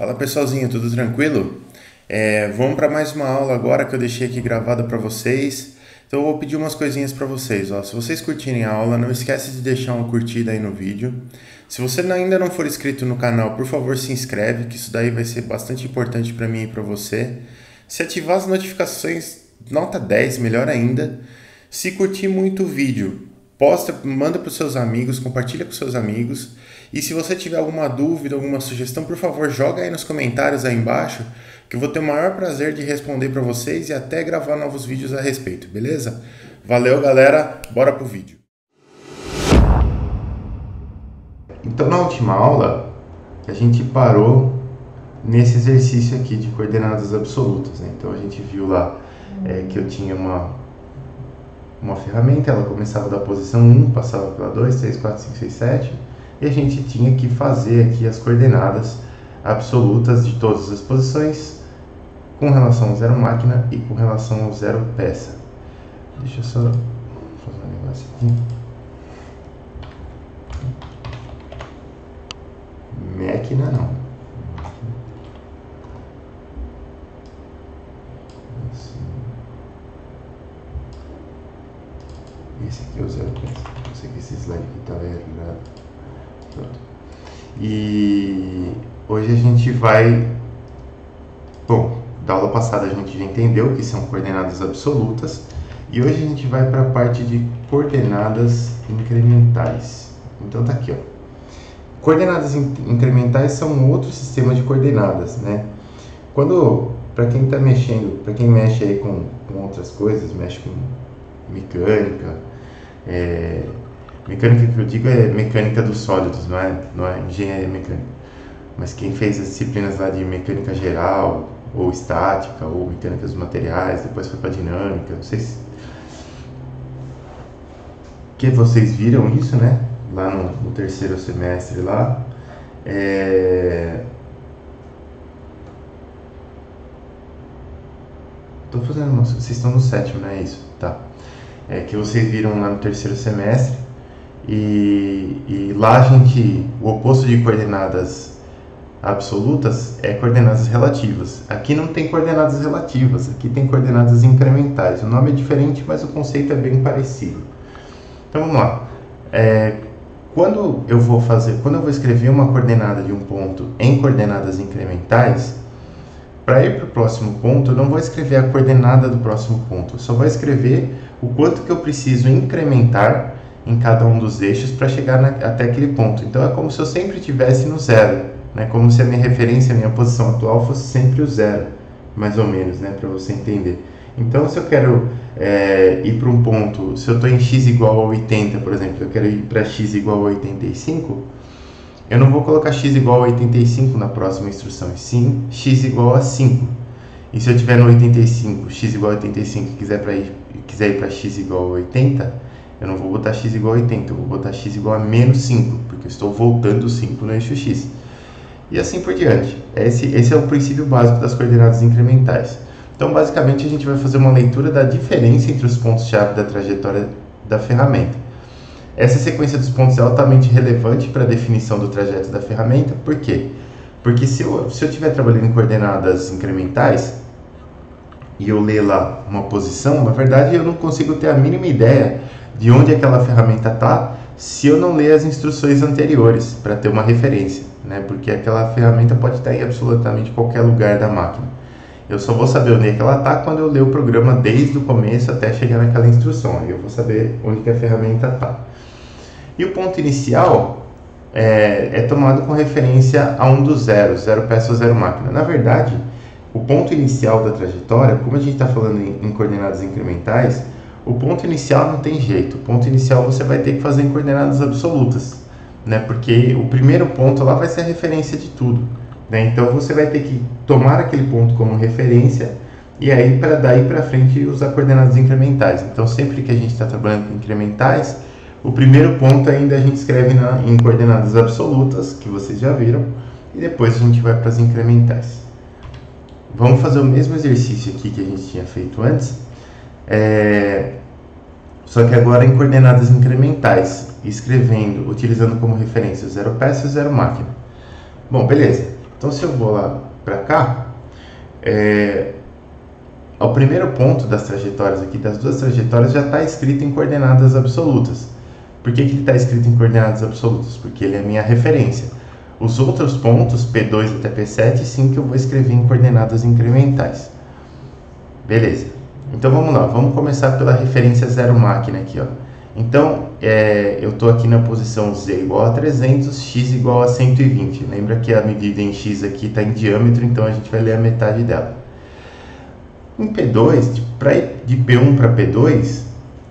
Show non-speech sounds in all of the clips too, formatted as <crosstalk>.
Fala pessoalzinho, tudo tranquilo? É, vamos para mais uma aula agora que eu deixei aqui gravada para vocês. Então eu vou pedir umas coisinhas para vocês. Ó. Se vocês curtirem a aula, não esquece de deixar uma curtida aí no vídeo. Se você ainda não for inscrito no canal, por favor se inscreve, que isso daí vai ser bastante importante para mim e para você. Se ativar as notificações, nota 10, melhor ainda. Se curtir muito o vídeo, posta, manda para os seus amigos, compartilha com seus amigos. E se você tiver alguma dúvida, alguma sugestão, por favor, joga aí nos comentários aí embaixo, que eu vou ter o maior prazer de responder para vocês e até gravar novos vídeos a respeito, beleza? Valeu, galera, bora pro vídeo. Então, na última aula, a gente parou nesse exercício aqui de coordenadas absolutas. Né? Então, a gente viu lá é, que eu tinha uma uma ferramenta, ela começava da posição 1, passava pela 2, 3, 4, 5, 6, 7, e a gente tinha que fazer aqui as coordenadas absolutas de todas as posições com relação ao zero máquina e com relação ao zero peça. Deixa eu só fazer um negócio aqui. Máquina não. Esse aqui é o zero peça. Eu sei que esse slide aqui estava errado. E hoje a gente vai. Bom, da aula passada a gente já entendeu que são coordenadas absolutas. E hoje a gente vai para a parte de coordenadas incrementais. Então tá aqui, ó. Coordenadas incrementais são outro sistema de coordenadas, né? Quando, para quem está mexendo, para quem mexe aí com, com outras coisas, mexe com mecânica, é, mecânica que eu digo é mecânica dos sólidos, não é, não é engenharia mecânica. Mas quem fez as disciplinas lá de mecânica geral, ou estática, ou mecânica dos materiais, depois foi para dinâmica, não sei se. Que vocês viram isso, né? Lá no, no terceiro semestre lá. É... Tô fazendo. Vocês estão no sétimo, não é isso? Tá é, que vocês viram lá no terceiro semestre. E, e lá a gente, o oposto de coordenadas absolutas é coordenadas relativas. Aqui não tem coordenadas relativas, aqui tem coordenadas incrementais. O nome é diferente, mas o conceito é bem parecido. Então vamos lá. É, quando eu vou fazer, quando eu vou escrever uma coordenada de um ponto em coordenadas incrementais, para ir para o próximo ponto, eu não vou escrever a coordenada do próximo ponto, eu só vou escrever o quanto que eu preciso incrementar em cada um dos eixos para chegar na, até aquele ponto. Então é como se eu sempre estivesse no zero, né? como se a minha referência, a minha posição atual fosse sempre o zero, mais ou menos, né? para você entender. Então se eu quero é, ir para um ponto, se eu estou em x igual a 80, por exemplo, eu quero ir para x igual a 85, eu não vou colocar x igual a 85 na próxima instrução, e sim x igual a 5. E se eu tiver no 85, x igual a 85 e quiser, pra ir, quiser ir para x igual a 80, eu não vou botar x igual a 80, eu vou botar x igual a menos 5, porque eu estou voltando 5 no eixo x. E assim por diante. Esse, esse é o princípio básico das coordenadas incrementais. Então, basicamente, a gente vai fazer uma leitura da diferença entre os pontos-chave da trajetória da ferramenta. Essa sequência dos pontos é altamente relevante para a definição do trajeto da ferramenta, por quê? Porque se eu, estiver trabalhando em coordenadas incrementais, e eu ler lá uma posição, na verdade eu não consigo ter a mínima ideia de onde aquela ferramenta está se eu não ler as instruções anteriores para ter uma referência, né? Porque aquela ferramenta pode estar em absolutamente qualquer lugar da máquina. Eu só vou saber onde é que ela está quando eu ler o programa desde o começo até chegar naquela instrução. Aí eu vou saber onde que a ferramenta está. E o ponto inicial é, é tomado com referência a um dos zeros, zero peça ou zero máquina. Na verdade, o ponto inicial da trajetória, como a gente está falando em, em, coordenadas incrementais, o ponto inicial não tem jeito. O ponto inicial você vai ter que fazer em coordenadas absolutas, né? Porque o primeiro ponto lá vai ser a referência de tudo, né? Então você vai ter que tomar aquele ponto como referência e aí para daí para frente usar coordenadas incrementais. Então sempre que a gente está trabalhando com incrementais, o primeiro ponto ainda a gente escreve na, em coordenadas absolutas, que vocês já viram, e depois a gente vai para as incrementais. Vamos fazer o mesmo exercício aqui que a gente tinha feito antes, é, só que agora em coordenadas incrementais, escrevendo, utilizando como referência zero peça e zero máquina. Bom, beleza. Então, se eu vou lá para cá, é, o primeiro ponto das trajetórias aqui, das duas trajetórias, já está escrito em coordenadas absolutas. Por que, que ele está escrito em coordenadas absolutas? Porque ele é a minha referência. Os outros pontos, P2 até P7, sim que eu vou escrever em coordenadas incrementais. Beleza. Então vamos lá, vamos começar pela referência zero máquina aqui, ó. Então, é, eu estou aqui na posição z igual a 300, x igual a 120. Lembra que a medida em x aqui está em diâmetro, então a gente vai ler a metade dela. Em P2, de, pra, de P1 para P2,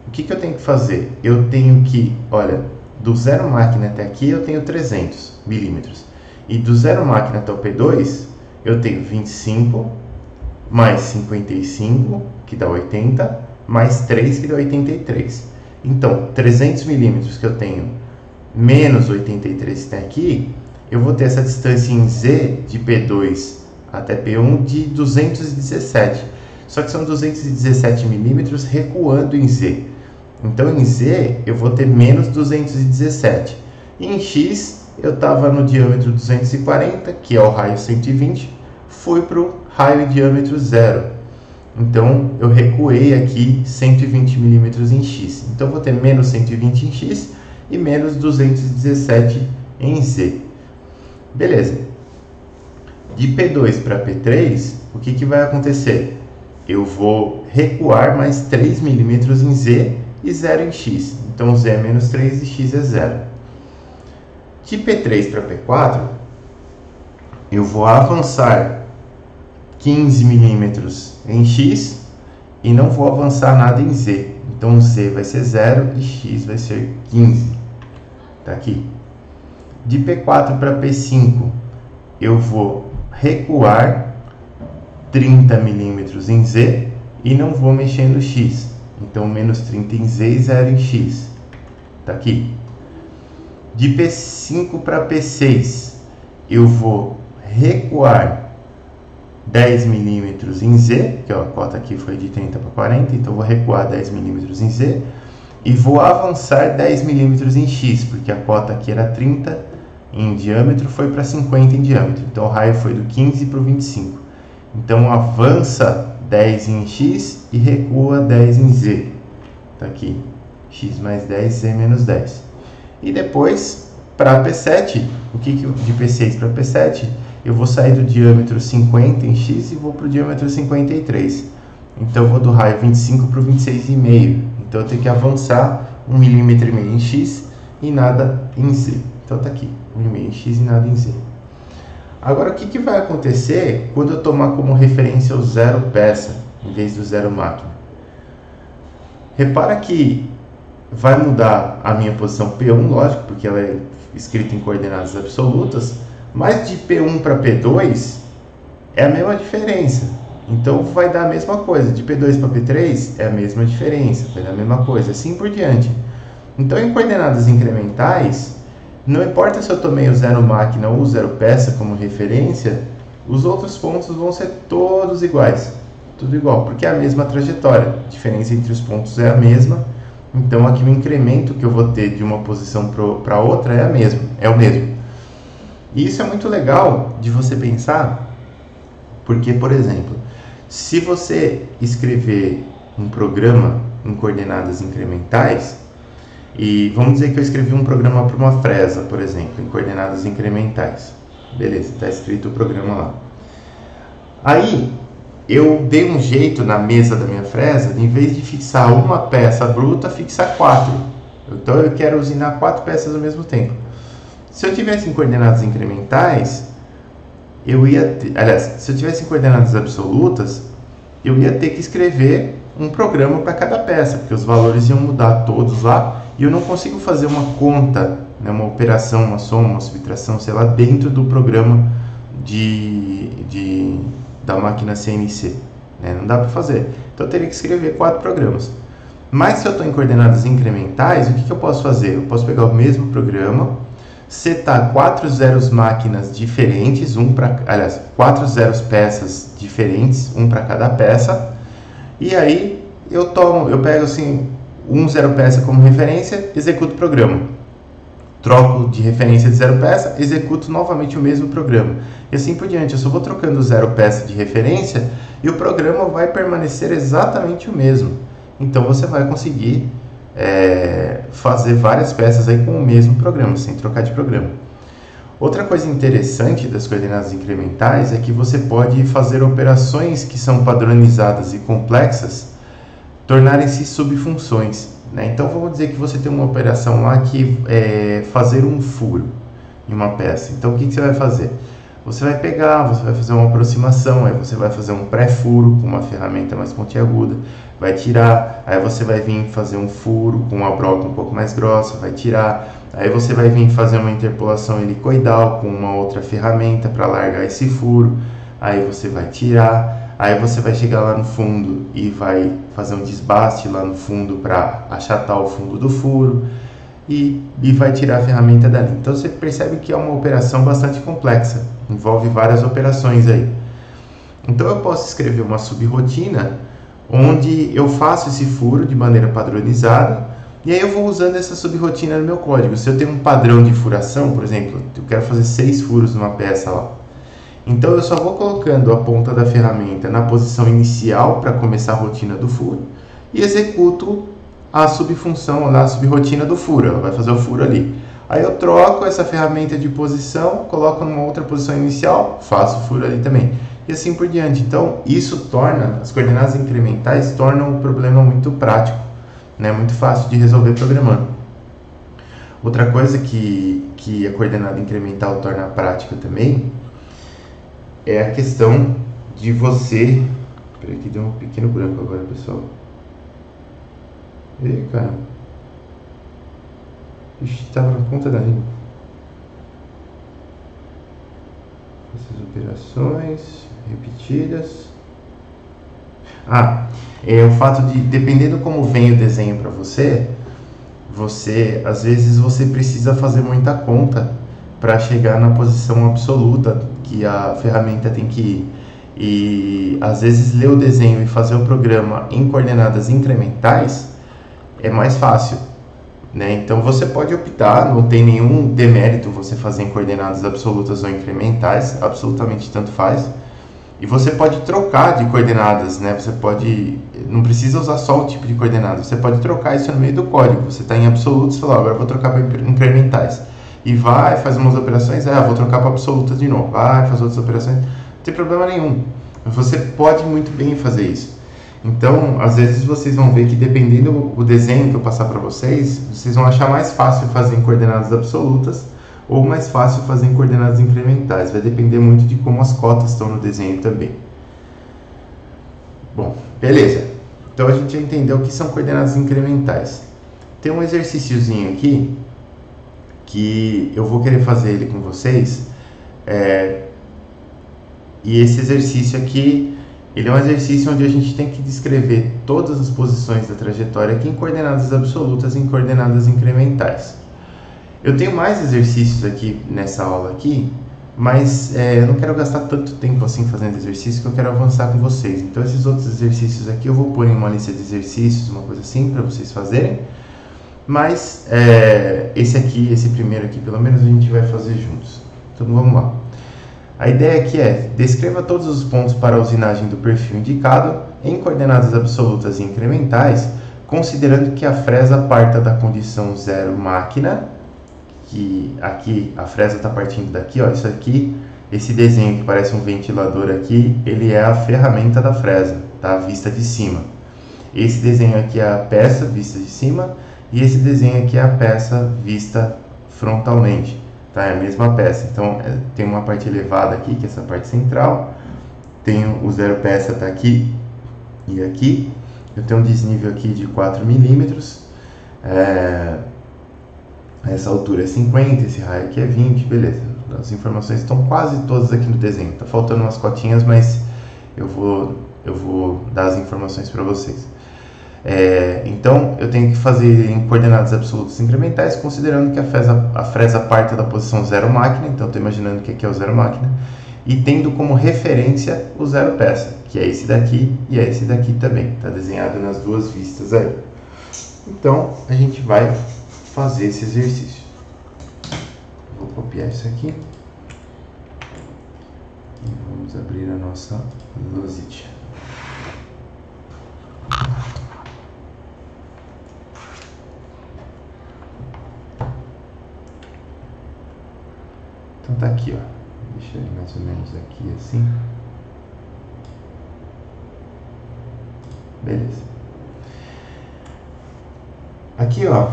o que, que eu tenho que fazer? Eu tenho que, olha, do zero máquina até aqui eu tenho 300 milímetros. E do zero máquina até o P2 eu tenho 25 mais 55, que dá 80, mais 3, que dá 83. Então, 300 milímetros que eu tenho menos 83 que tem aqui, eu vou ter essa distância em Z de P2 até P1 de 217. Só que são 217 milímetros recuando em Z. Então em Z eu vou ter menos 217. E em X eu estava no diâmetro 240, que é o raio 120, fui para o raio diâmetro zero. Então eu recuei aqui 120 milímetros em X. Então vou ter menos 120 em X e menos 217 em Z. Beleza. De P2 para P3, o que, que vai acontecer? Eu vou recuar mais 3 milímetros em Z e 0 em x. Então z é menos 3 e x é 0. De P3 para P4, eu vou avançar 15 milímetros em x e não vou avançar nada em z. Então z vai ser 0 e x vai ser 15. Tá aqui. De P4 para P5, eu vou recuar 30 milímetros em z e não vou mexer no x. Então, menos 30 em Z e 0 em X. Tá aqui. De P5 para P6, eu vou recuar 10 milímetros em Z, que ó, a cota aqui foi de 30 para 40, então vou recuar 10 milímetros em Z e vou avançar 10 milímetros em X, porque a cota aqui era 30 em diâmetro, foi para 50 em diâmetro. Então o raio foi do 15 para o 25. Então avança 10 em x e recua 10 em z. Está aqui, x mais 10, z menos 10. E depois, para P7, o que, que de P6 para P7, eu vou sair do diâmetro 50 em x e vou para o diâmetro 53. Então, eu vou do raio 25 para o 26,5. Então, eu tenho que avançar 1,5 milímetro em x e nada em z. Então, está aqui, 1,5 em x e nada em z. Agora, o que, que vai acontecer quando eu tomar como referência o zero peça em vez do zero máquina? Repara que vai mudar a minha posição P1, lógico, porque ela é escrita em coordenadas absolutas, mas de P1 para P2 é a mesma diferença. Então vai dar a mesma coisa. De P2 para P3 é a mesma diferença, vai dar a mesma coisa, assim por diante. Então em coordenadas incrementais, não importa se eu tomei o zero máquina ou o zero peça como referência, os outros pontos vão ser todos iguais. Tudo igual, porque é a mesma trajetória. A diferença entre os pontos é a mesma. Então aqui o incremento que eu vou ter de uma posição para outra é a mesma, é o mesmo. E isso é muito legal de você pensar, porque, por exemplo, se você escrever um programa em coordenadas incrementais, e vamos dizer que eu escrevi um programa para uma fresa, por exemplo, em coordenadas incrementais. Beleza, está escrito o programa lá. Aí eu dei um jeito na mesa da minha fresa, em vez de fixar uma peça bruta, fixar quatro. Então eu quero usinar quatro peças ao mesmo tempo. Se eu tivesse em coordenadas incrementais, eu ia ter, aliás, se eu tivesse em coordenadas absolutas, eu ia ter que escrever um programa para cada peça, porque os valores iam mudar todos lá e eu não consigo fazer uma conta, né, uma operação, uma soma, uma subtração, sei lá, dentro do programa de, de da máquina CNC. Né? Não dá para fazer. Então eu teria que escrever quatro programas. Mas se eu estou em coordenadas incrementais, o que, que eu posso fazer? Eu posso pegar o mesmo programa, setar quatro zeros máquinas diferentes, um para, aliás, quatro zeros peças diferentes, um para cada peça, e aí eu tomo, eu pego assim um zero peça como referência, executo o programa. troco de referência de zero peça, executo novamente o mesmo programa. E assim por diante, eu só vou trocando zero peça de referência e o programa vai permanecer exatamente o mesmo. Então você vai conseguir é, fazer várias peças aí com o mesmo programa, sem trocar de programa. Outra coisa interessante das coordenadas incrementais é que você pode fazer operações que são padronizadas e complexas tornarem-se subfunções. Né? Então vamos dizer que você tem uma operação lá que é fazer um furo em uma peça. Então o que, que você vai fazer? Você vai pegar, você vai fazer uma aproximação, aí você vai fazer um pré-furo com uma ferramenta mais pontiaguda, vai tirar, aí você vai vir fazer um furo com uma broca um pouco mais grossa, vai tirar, aí você vai vir fazer uma interpolação helicoidal com uma outra ferramenta para largar esse furo, aí você vai tirar, aí você vai chegar lá no fundo e vai fazer um desbaste lá no fundo para achatar o fundo do furo e, e vai tirar a ferramenta dali. Então você percebe que é uma operação bastante complexa envolve várias operações aí. Então eu posso escrever uma subrotina onde eu faço esse furo de maneira padronizada e aí eu vou usando essa subrotina no meu código. Se eu tenho um padrão de furação, por exemplo, eu quero fazer seis furos numa peça lá. Então eu só vou colocando a ponta da ferramenta na posição inicial para começar a rotina do furo e executo a subfunção a subrotina do furo. Ela vai fazer o furo ali. Aí eu troco essa ferramenta de posição, coloco numa outra posição inicial, faço o furo ali também. E assim por diante. Então, isso torna, as coordenadas incrementais tornam o problema muito prático, né? muito fácil de resolver programando. Outra coisa que, que a coordenada incremental torna prática também é a questão de você. Peraí, que deu um pequeno branco agora, pessoal. E caramba. Estava na ponta da língua. Essas operações repetidas. Ah, é o fato de, dependendo como vem o desenho para você, você, às vezes, você precisa fazer muita conta para chegar na posição absoluta que a ferramenta tem que ir. E às vezes ler o desenho e fazer o programa em coordenadas incrementais é mais fácil né? Então você pode optar, não tem nenhum demérito você fazer em coordenadas absolutas ou incrementais, absolutamente tanto faz. E você pode trocar de coordenadas, né? Você pode, não precisa usar só o tipo de coordenada, você pode trocar isso no meio do código. Você está em absolutos, fala, agora vou trocar para incrementais. E vai, faz umas operações, ah, vou trocar para absolutas de novo, vai, faz outras operações, não tem problema nenhum. Você pode muito bem fazer isso. Então, às vezes vocês vão ver que dependendo do desenho que eu passar para vocês, vocês vão achar mais fácil fazer em coordenadas absolutas ou mais fácil fazer em coordenadas incrementais. Vai depender muito de como as cotas estão no desenho também. Bom, beleza. Então a gente já entendeu o que são coordenadas incrementais. Tem um exercíciozinho aqui que eu vou querer fazer ele com vocês. É, e esse exercício aqui ele é um exercício onde a gente tem que descrever todas as posições da trajetória aqui em coordenadas absolutas e em coordenadas incrementais. Eu tenho mais exercícios aqui nessa aula aqui, mas é, eu não quero gastar tanto tempo assim fazendo exercício que eu quero avançar com vocês. Então esses outros exercícios aqui eu vou pôr em uma lista de exercícios, uma coisa assim, para vocês fazerem. Mas é, esse aqui, esse primeiro aqui, pelo menos a gente vai fazer juntos. Então vamos lá. A ideia aqui é descreva todos os pontos para a usinagem do perfil indicado em coordenadas absolutas e incrementais, considerando que a fresa parta da condição zero máquina, que aqui a fresa está partindo daqui, ó, isso aqui, esse desenho que parece um ventilador aqui, ele é a ferramenta da fresa, tá? Vista de cima. Esse desenho aqui é a peça vista de cima e esse desenho aqui é a peça vista frontalmente tá? É a mesma peça. Então, é, tem uma parte elevada aqui, que é essa parte central. Tenho o zero peça tá aqui e aqui. Eu tenho um desnível aqui de 4 milímetros. É, essa altura é 50, esse raio aqui é 20, beleza. As informações estão quase todas aqui no desenho. Tá faltando umas cotinhas, mas eu vou, eu vou dar as informações para vocês. É, então, eu tenho que fazer em coordenadas absolutas incrementais, considerando que a fresa, a fresa parte da posição zero máquina, então estou imaginando que aqui é o zero máquina, e tendo como referência o zero peça, que é esse daqui e é esse daqui também, está desenhado nas duas vistas aí. Então, a gente vai fazer esse exercício. copiar isso aqui. E vamos abrir a nossa Lusit. Então tá aqui, ó. Deixa ele mais ou menos aqui assim. Beleza. Aqui, ó,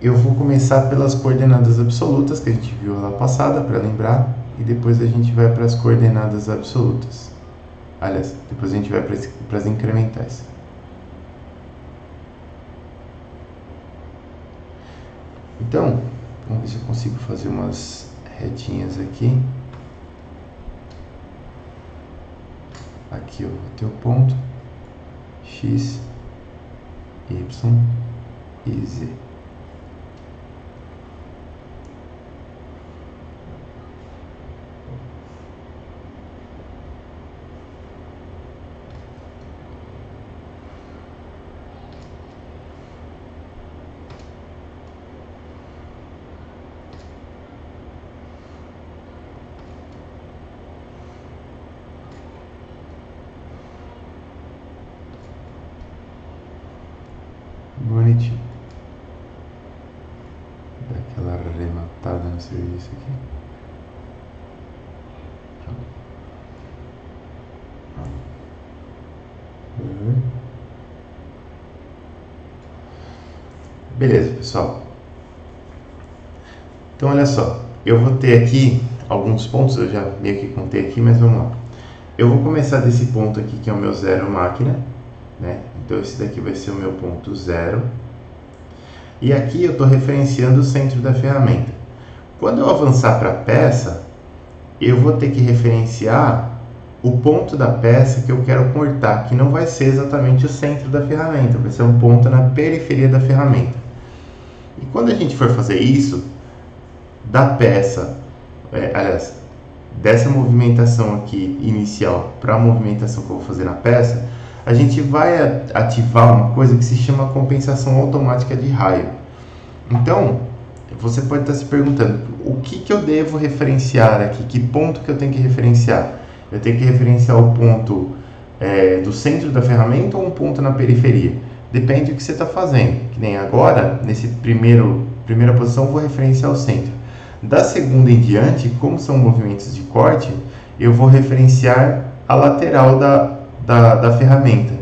eu vou começar pelas coordenadas absolutas que a gente viu lá passada para lembrar e depois a gente vai para as coordenadas absolutas. Aliás, depois a gente vai para as incrementais. Então, vamos ver se eu consigo fazer umas retinhas aqui. Aqui eu ter o ponto x, y e z. bonitinho. Dá aquela arrematada no serviço aqui. Beleza, pessoal. Então, olha só. Eu vou ter aqui alguns pontos, eu já meio que contei aqui, mas vamos lá. Eu vou começar desse ponto aqui, que é o meu zero máquina, né? Então esse daqui vai ser o meu ponto zero. E aqui eu estou referenciando o centro da ferramenta. Quando eu avançar para a peça, eu vou ter que referenciar o ponto da peça que eu quero cortar, que não vai ser exatamente o centro da ferramenta, vai ser um ponto na periferia da ferramenta. E quando a gente for fazer isso, da peça, é, aliás, dessa movimentação aqui inicial para a movimentação que eu vou fazer na peça, a gente vai ativar uma coisa que se chama compensação automática de raio. Então, você pode estar se perguntando, o que, que eu devo referenciar aqui? Que ponto que eu tenho que referenciar? Eu tenho que referenciar o ponto é, do centro da ferramenta ou um ponto na periferia? Depende do que você está fazendo. Que nem agora, nesse primeiro primeira posição, vou referenciar o centro. Da segunda em diante, como são movimentos de corte, eu vou referenciar a lateral da, da, da ferramenta,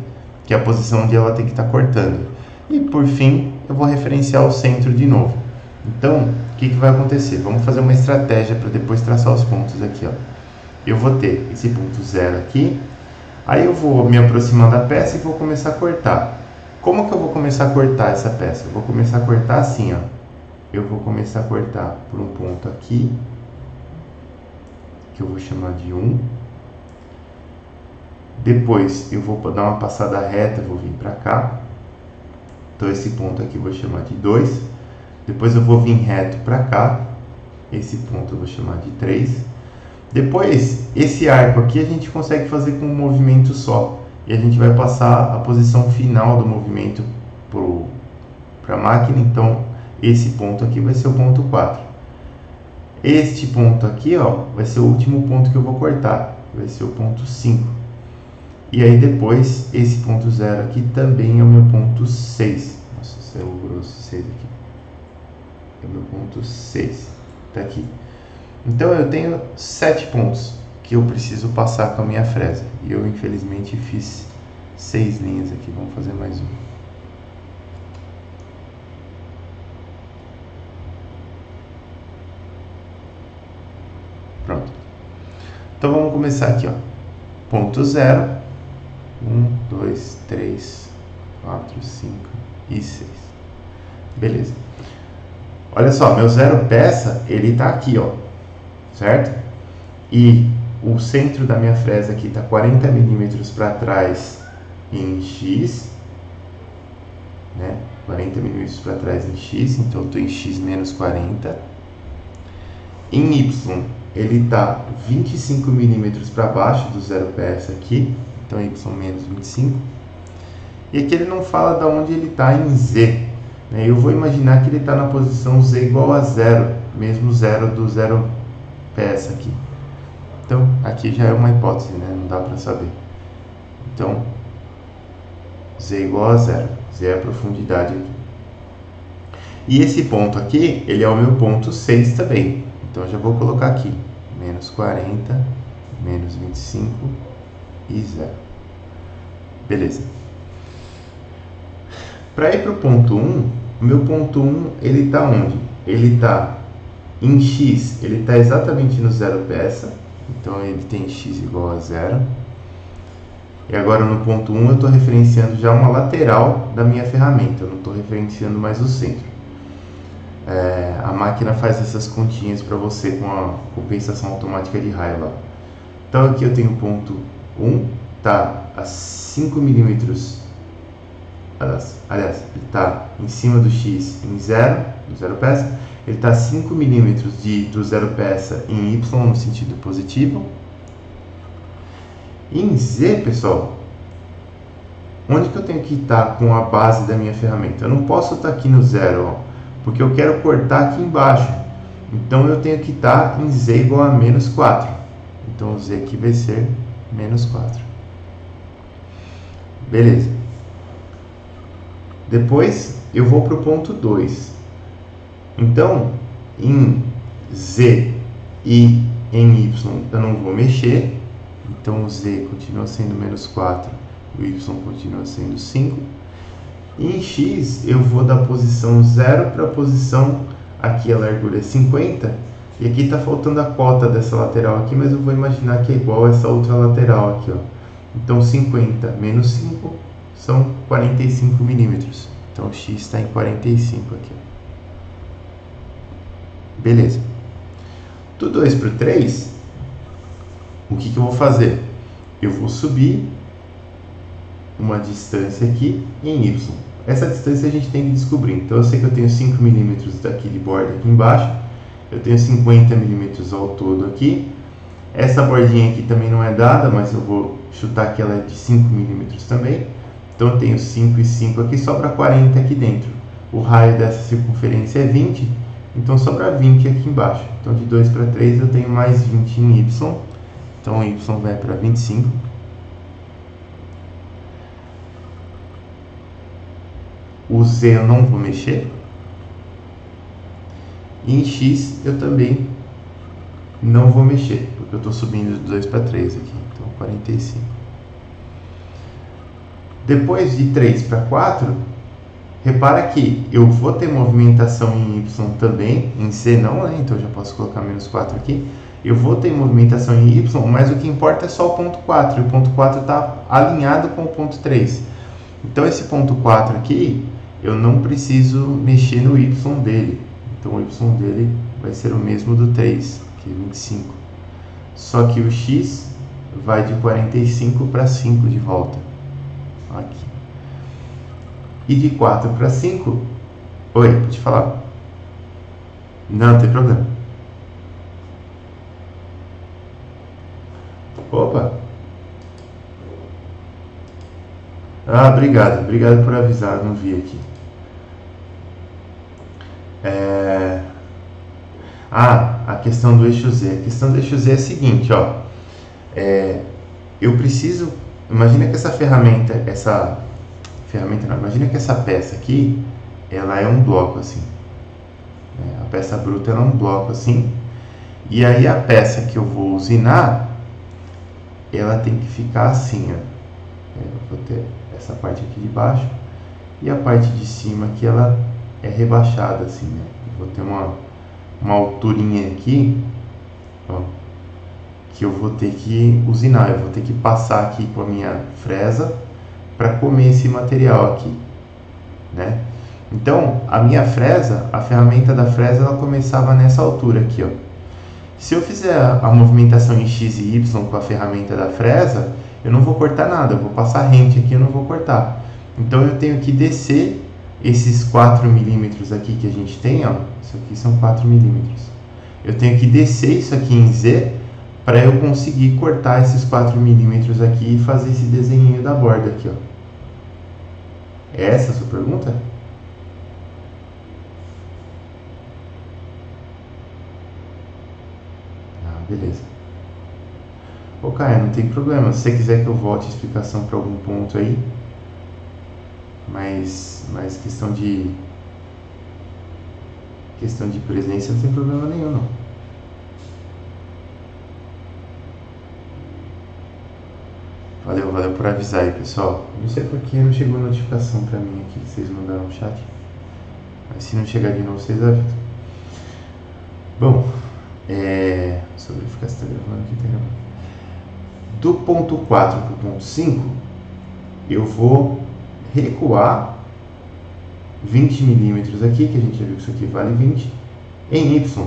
que é a posição onde ela tem que estar tá cortando. E por fim, eu vou referenciar o centro de novo. Então, o que, que vai acontecer? Vamos fazer uma estratégia para depois traçar os pontos aqui. Ó. Eu vou ter esse ponto zero aqui, aí eu vou me aproximar da peça e vou começar a cortar. Como que eu vou começar a cortar essa peça? Eu vou começar a cortar assim, ó. Eu vou começar a cortar por um ponto aqui, que eu vou chamar de 1. Um. Depois eu vou dar uma passada reta, vou vir para cá. Então esse ponto aqui eu vou chamar de 2. Depois eu vou vir reto para cá. Esse ponto eu vou chamar de 3. Depois, esse arco aqui a gente consegue fazer com um movimento só. E a gente vai passar a posição final do movimento para a máquina. Então, esse ponto aqui vai ser o ponto 4. Este ponto aqui ó, vai ser o último ponto que eu vou cortar. Vai ser o ponto 5. E aí depois, esse ponto zero aqui também é o meu ponto 6. Nossa, saiu é grosso 6 aqui. É o meu ponto 6. Tá aqui. Então eu tenho sete pontos que eu preciso passar com a minha fresa. E eu infelizmente fiz seis linhas aqui. Vamos fazer mais uma. Pronto. Então vamos começar aqui, ó. Ponto zero um, dois, três, quatro, cinco e seis. Beleza. Olha só, meu zero peça, ele tá aqui, ó. Certo? E o centro da minha fresa aqui tá 40 milímetros para trás em X, né? 40 milímetros para trás em X, então eu tô em X menos 40. Em Y, ele tá 25 milímetros para baixo do zero peça aqui, então y menos 25. E aqui ele não fala de onde ele está em z. Né? Eu vou imaginar que ele está na posição z igual a zero, mesmo zero do zero peça aqui. Então, aqui já é uma hipótese, né? Não dá para saber. Então, z igual a zero. Z é a profundidade aqui. E esse ponto aqui, ele é o meu ponto 6 também. Então, eu já vou colocar aqui. Menos 40, menos 25 e zero. Beleza. Para ir para o ponto 1, o meu ponto 1, ele está onde? Ele está em x, ele está exatamente no zero peça. Então, ele tem x igual a zero. E agora no ponto 1 eu estou referenciando já uma lateral da minha ferramenta, eu não estou referenciando mais o centro. É, a máquina faz essas continhas para você com a compensação automática de raio lá. Então aqui eu tenho ponto 1, está a 5 milímetros, aliás, ele está em cima do x em 0, do zero peça, ele está a 5 milímetros do zero peça em y no sentido positivo, em Z, pessoal, onde que eu tenho que estar com a base da minha ferramenta? Eu não posso estar aqui no zero, ó, porque eu quero cortar aqui embaixo. Então eu tenho que estar em Z igual a menos 4. Então Z aqui vai ser menos 4. Beleza. Depois eu vou para o ponto 2. Então, em Z e em Y eu não vou mexer, então o z continua sendo menos 4 e o y continua sendo 5. E em x eu vou da posição 0 para a posição, aqui a largura é 50, e aqui está faltando a cota dessa lateral aqui, mas eu vou imaginar que é igual a essa outra lateral aqui. Ó. Então 50 menos 5 são 45 milímetros. Então x está em 45 aqui. Beleza. Do 2 para o 3, o que, que eu vou fazer? Eu vou subir uma distância aqui em y. Essa distância a gente tem que descobrir. Então eu sei que eu tenho 5 milímetros daqui de borda aqui embaixo, eu tenho 50 milímetros ao todo aqui. Essa bordinha aqui também não é dada, mas eu vou chutar que ela é de 5 milímetros também. Então eu tenho 5 e 5 aqui, sobra 40 aqui dentro. O raio dessa circunferência é 20, então sobra 20 aqui embaixo. Então de 2 para 3 eu tenho mais 20 em y então y vai para 25. O z eu não vou mexer. E em x eu também não vou mexer, porque eu estou subindo de 2 para 3 aqui. Então 45. Depois de 3 para 4, repara que eu vou ter movimentação em y também, em c não, né? Então já posso colocar menos 4 aqui eu vou ter movimentação em y, mas o que importa é só o ponto 4, e o ponto 4 está alinhado com o ponto 3. Então esse ponto 4 aqui, eu não preciso mexer no y dele. Então o y dele vai ser o mesmo do 3, que é 25. Só que o x vai de 45 para 5 de volta. Aqui. E de 4 para 5... Oi, pode falar? Não, não tem problema. Opa! Ah, obrigado, obrigado por avisar, não vi aqui. É... Ah, a questão do eixo Z. A questão do eixo Z é a seguinte, ó. É... Eu preciso. Imagina que essa ferramenta, essa ferramenta não, imagina que essa peça aqui, ela é um bloco assim. É, a peça bruta ela é um bloco assim. E aí a peça que eu vou usinar, ela tem que ficar assim, ó. É, eu vou ter essa parte aqui de baixo e a parte de cima aqui ela é rebaixada assim, né? Vou ter uma, uma alturinha aqui, ó, que eu vou ter que usinar, eu vou ter que passar aqui com a minha fresa para comer esse material aqui, né? Então, a minha fresa, a ferramenta da fresa, ela começava nessa altura aqui, ó. Se eu fizer a movimentação em x e y com a ferramenta da fresa, eu não vou cortar nada, eu vou passar rente aqui, eu não vou cortar. Então eu tenho que descer esses 4 milímetros aqui que a gente tem, ó, isso aqui são 4 milímetros. Eu tenho que descer isso aqui em Z para eu conseguir cortar esses 4 milímetros aqui e fazer esse desenho da borda aqui, ó. É essa a sua pergunta? beleza. Ô Caio, não tem problema. Se você quiser que eu volte a explicação para algum ponto aí, mas, mas questão de questão de presença não tem problema nenhum, não. Valeu, valeu por avisar aí, pessoal. Não sei por que não chegou notificação para mim aqui que vocês mandaram no chat. Mas se não chegar de novo, vocês avisam. Bom, é... Só verificar se está gravando aqui, tá gravando. Do ponto 4 para o ponto 5, eu vou recuar 20 milímetros aqui, que a gente já viu que isso aqui vale 20, em Y,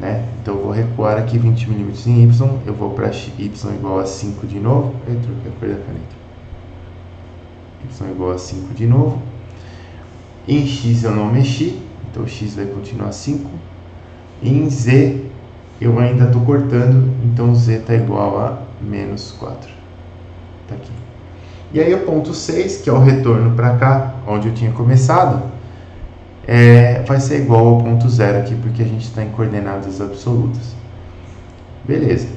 né? Então eu vou recuar aqui 20 milímetros em Y, eu vou para Y igual a 5 de novo, eu troquei a cor da caneta. Y igual a 5 de novo. Em X eu não mexi, então X vai continuar 5. Em Z eu ainda estou cortando, então Z está igual a menos 4. Está aqui. E aí o ponto 6, que é o retorno para cá, onde eu tinha começado, é, vai ser igual ao ponto 0 aqui, porque a gente está em coordenadas absolutas. Beleza.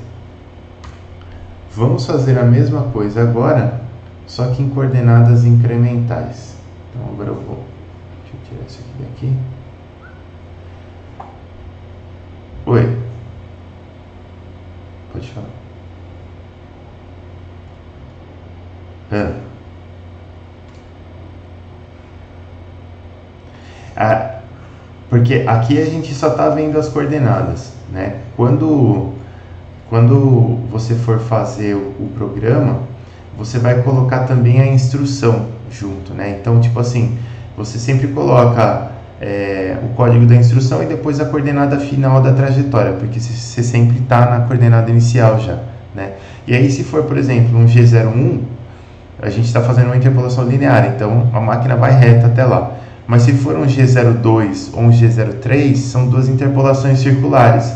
Vamos fazer a mesma coisa agora, só que em coordenadas incrementais. Então agora eu vou... Deixa eu tirar isso aqui daqui. Oi. Pode falar. É. Porque aqui a gente só está vendo as coordenadas, né? Quando, quando você for fazer o, o, programa, você vai colocar também a instrução junto, né? Então, tipo assim, você sempre coloca é, o código da instrução e depois a coordenada final da trajetória, porque você sempre está na coordenada inicial já, né? E aí, se for, por exemplo, um G01, a gente está fazendo uma interpolação linear, então a máquina vai reta até lá. Mas se for um G02 ou um G03, são duas interpolações circulares.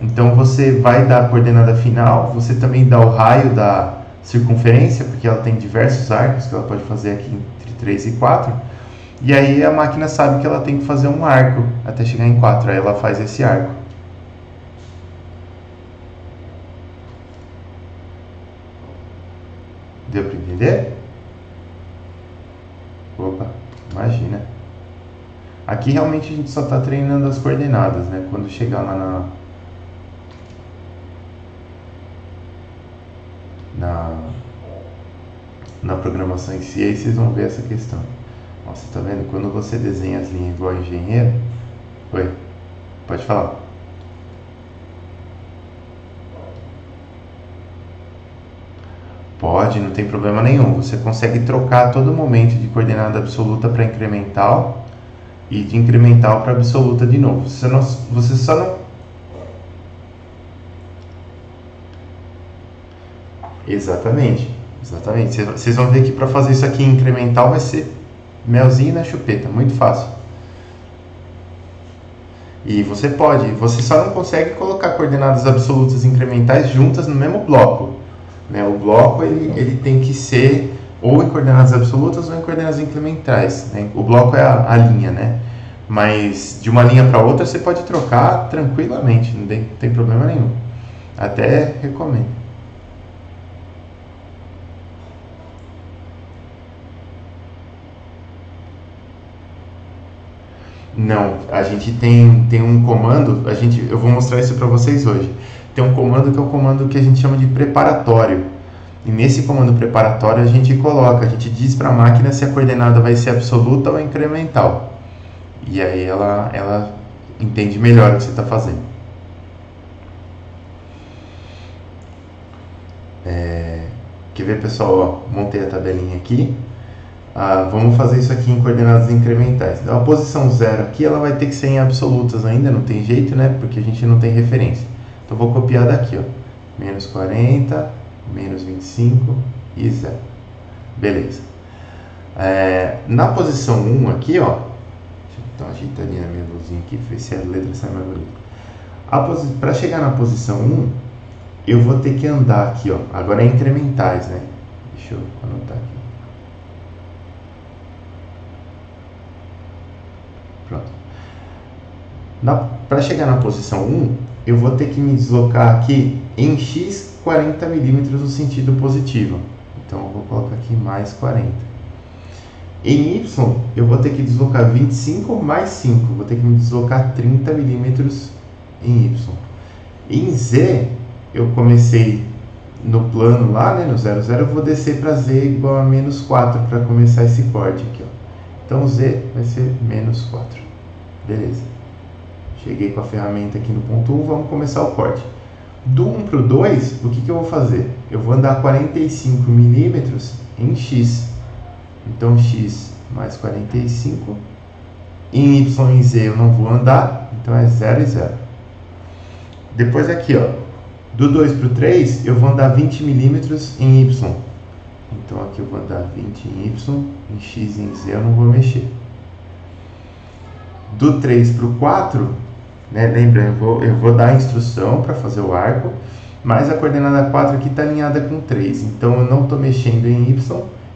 Então você vai dar a coordenada final, você também dá o raio da circunferência, porque ela tem diversos arcos que ela pode fazer aqui entre 3 e 4. E aí a máquina sabe que ela tem que fazer um arco até chegar em 4, aí ela faz esse arco. Deu para entender? Opa, imagina. Aqui realmente a gente só está treinando as coordenadas, né? Quando chegar lá na, na, na programação em si, aí vocês vão ver essa questão. Nossa, tá vendo? Quando você desenha as linhas igual engenheiro. Oi, pode falar. Pode, não tem problema nenhum. Você consegue trocar todo momento de coordenada absoluta para incremental e de incremental para absoluta de novo. Você, não, você só não. Exatamente, exatamente. Vocês vão ver que para fazer isso aqui incremental vai ser melzinho na chupeta, muito fácil. E você pode, você só não consegue colocar coordenadas absolutas incrementais juntas no mesmo bloco. Né? O bloco ele, ele tem que ser ou em coordenadas absolutas ou em coordenadas incrementais. Né? O bloco é a, a linha, né? Mas de uma linha para outra você pode trocar tranquilamente, não tem, não tem problema nenhum. Até recomendo. Não, a gente tem, tem um comando, a gente, eu vou mostrar isso para vocês hoje tem um comando que é o comando que a gente chama de preparatório. E nesse comando preparatório a gente coloca, a gente diz para a máquina se a coordenada vai ser absoluta ou incremental. E aí ela, ela entende melhor o que você está fazendo. É, quer ver pessoal? Ó, montei a tabelinha aqui. Ah, vamos fazer isso aqui em coordenadas incrementais. Então a posição zero aqui ela vai ter que ser em absolutas ainda, não tem jeito, né? Porque a gente não tem referência. Então vou copiar daqui, ó. Menos 40, menos 25 e 0. Beleza. É, na posição 1 aqui, ó. Deixa eu dar uma minha luzinha aqui, ver se a letra sai mais bonita. Para chegar na posição 1, eu vou ter que andar aqui, ó. Agora é incrementais, né? Deixa eu anotar aqui. Pronto. Para chegar na posição 1, eu vou ter que me deslocar aqui em x 40 milímetros no sentido positivo. Então eu vou colocar aqui mais 40. Em y, eu vou ter que deslocar 25 mais 5. Vou ter que me deslocar 30 milímetros em y. Em z, eu comecei no plano lá, né, no 0, 0, eu vou descer para z igual a menos 4 para começar esse corte aqui. Ó. Então z vai ser menos 4. Beleza. Cheguei com a ferramenta aqui no ponto 1, vamos começar o corte. Do 1 para o 2, o que, que eu vou fazer? Eu vou andar 45 milímetros em x. Então x mais 45. Em y e z eu não vou andar, então é 0 e 0. Depois aqui, ó, do 2 para o 3, eu vou andar 20 milímetros em y. Então aqui eu vou andar 20 em y, em x e em z eu não vou mexer. Do 3 para o 4, né, lembra, eu vou, eu vou dar a instrução para fazer o arco, mas a coordenada 4 aqui está alinhada com 3. Então eu não estou mexendo em y,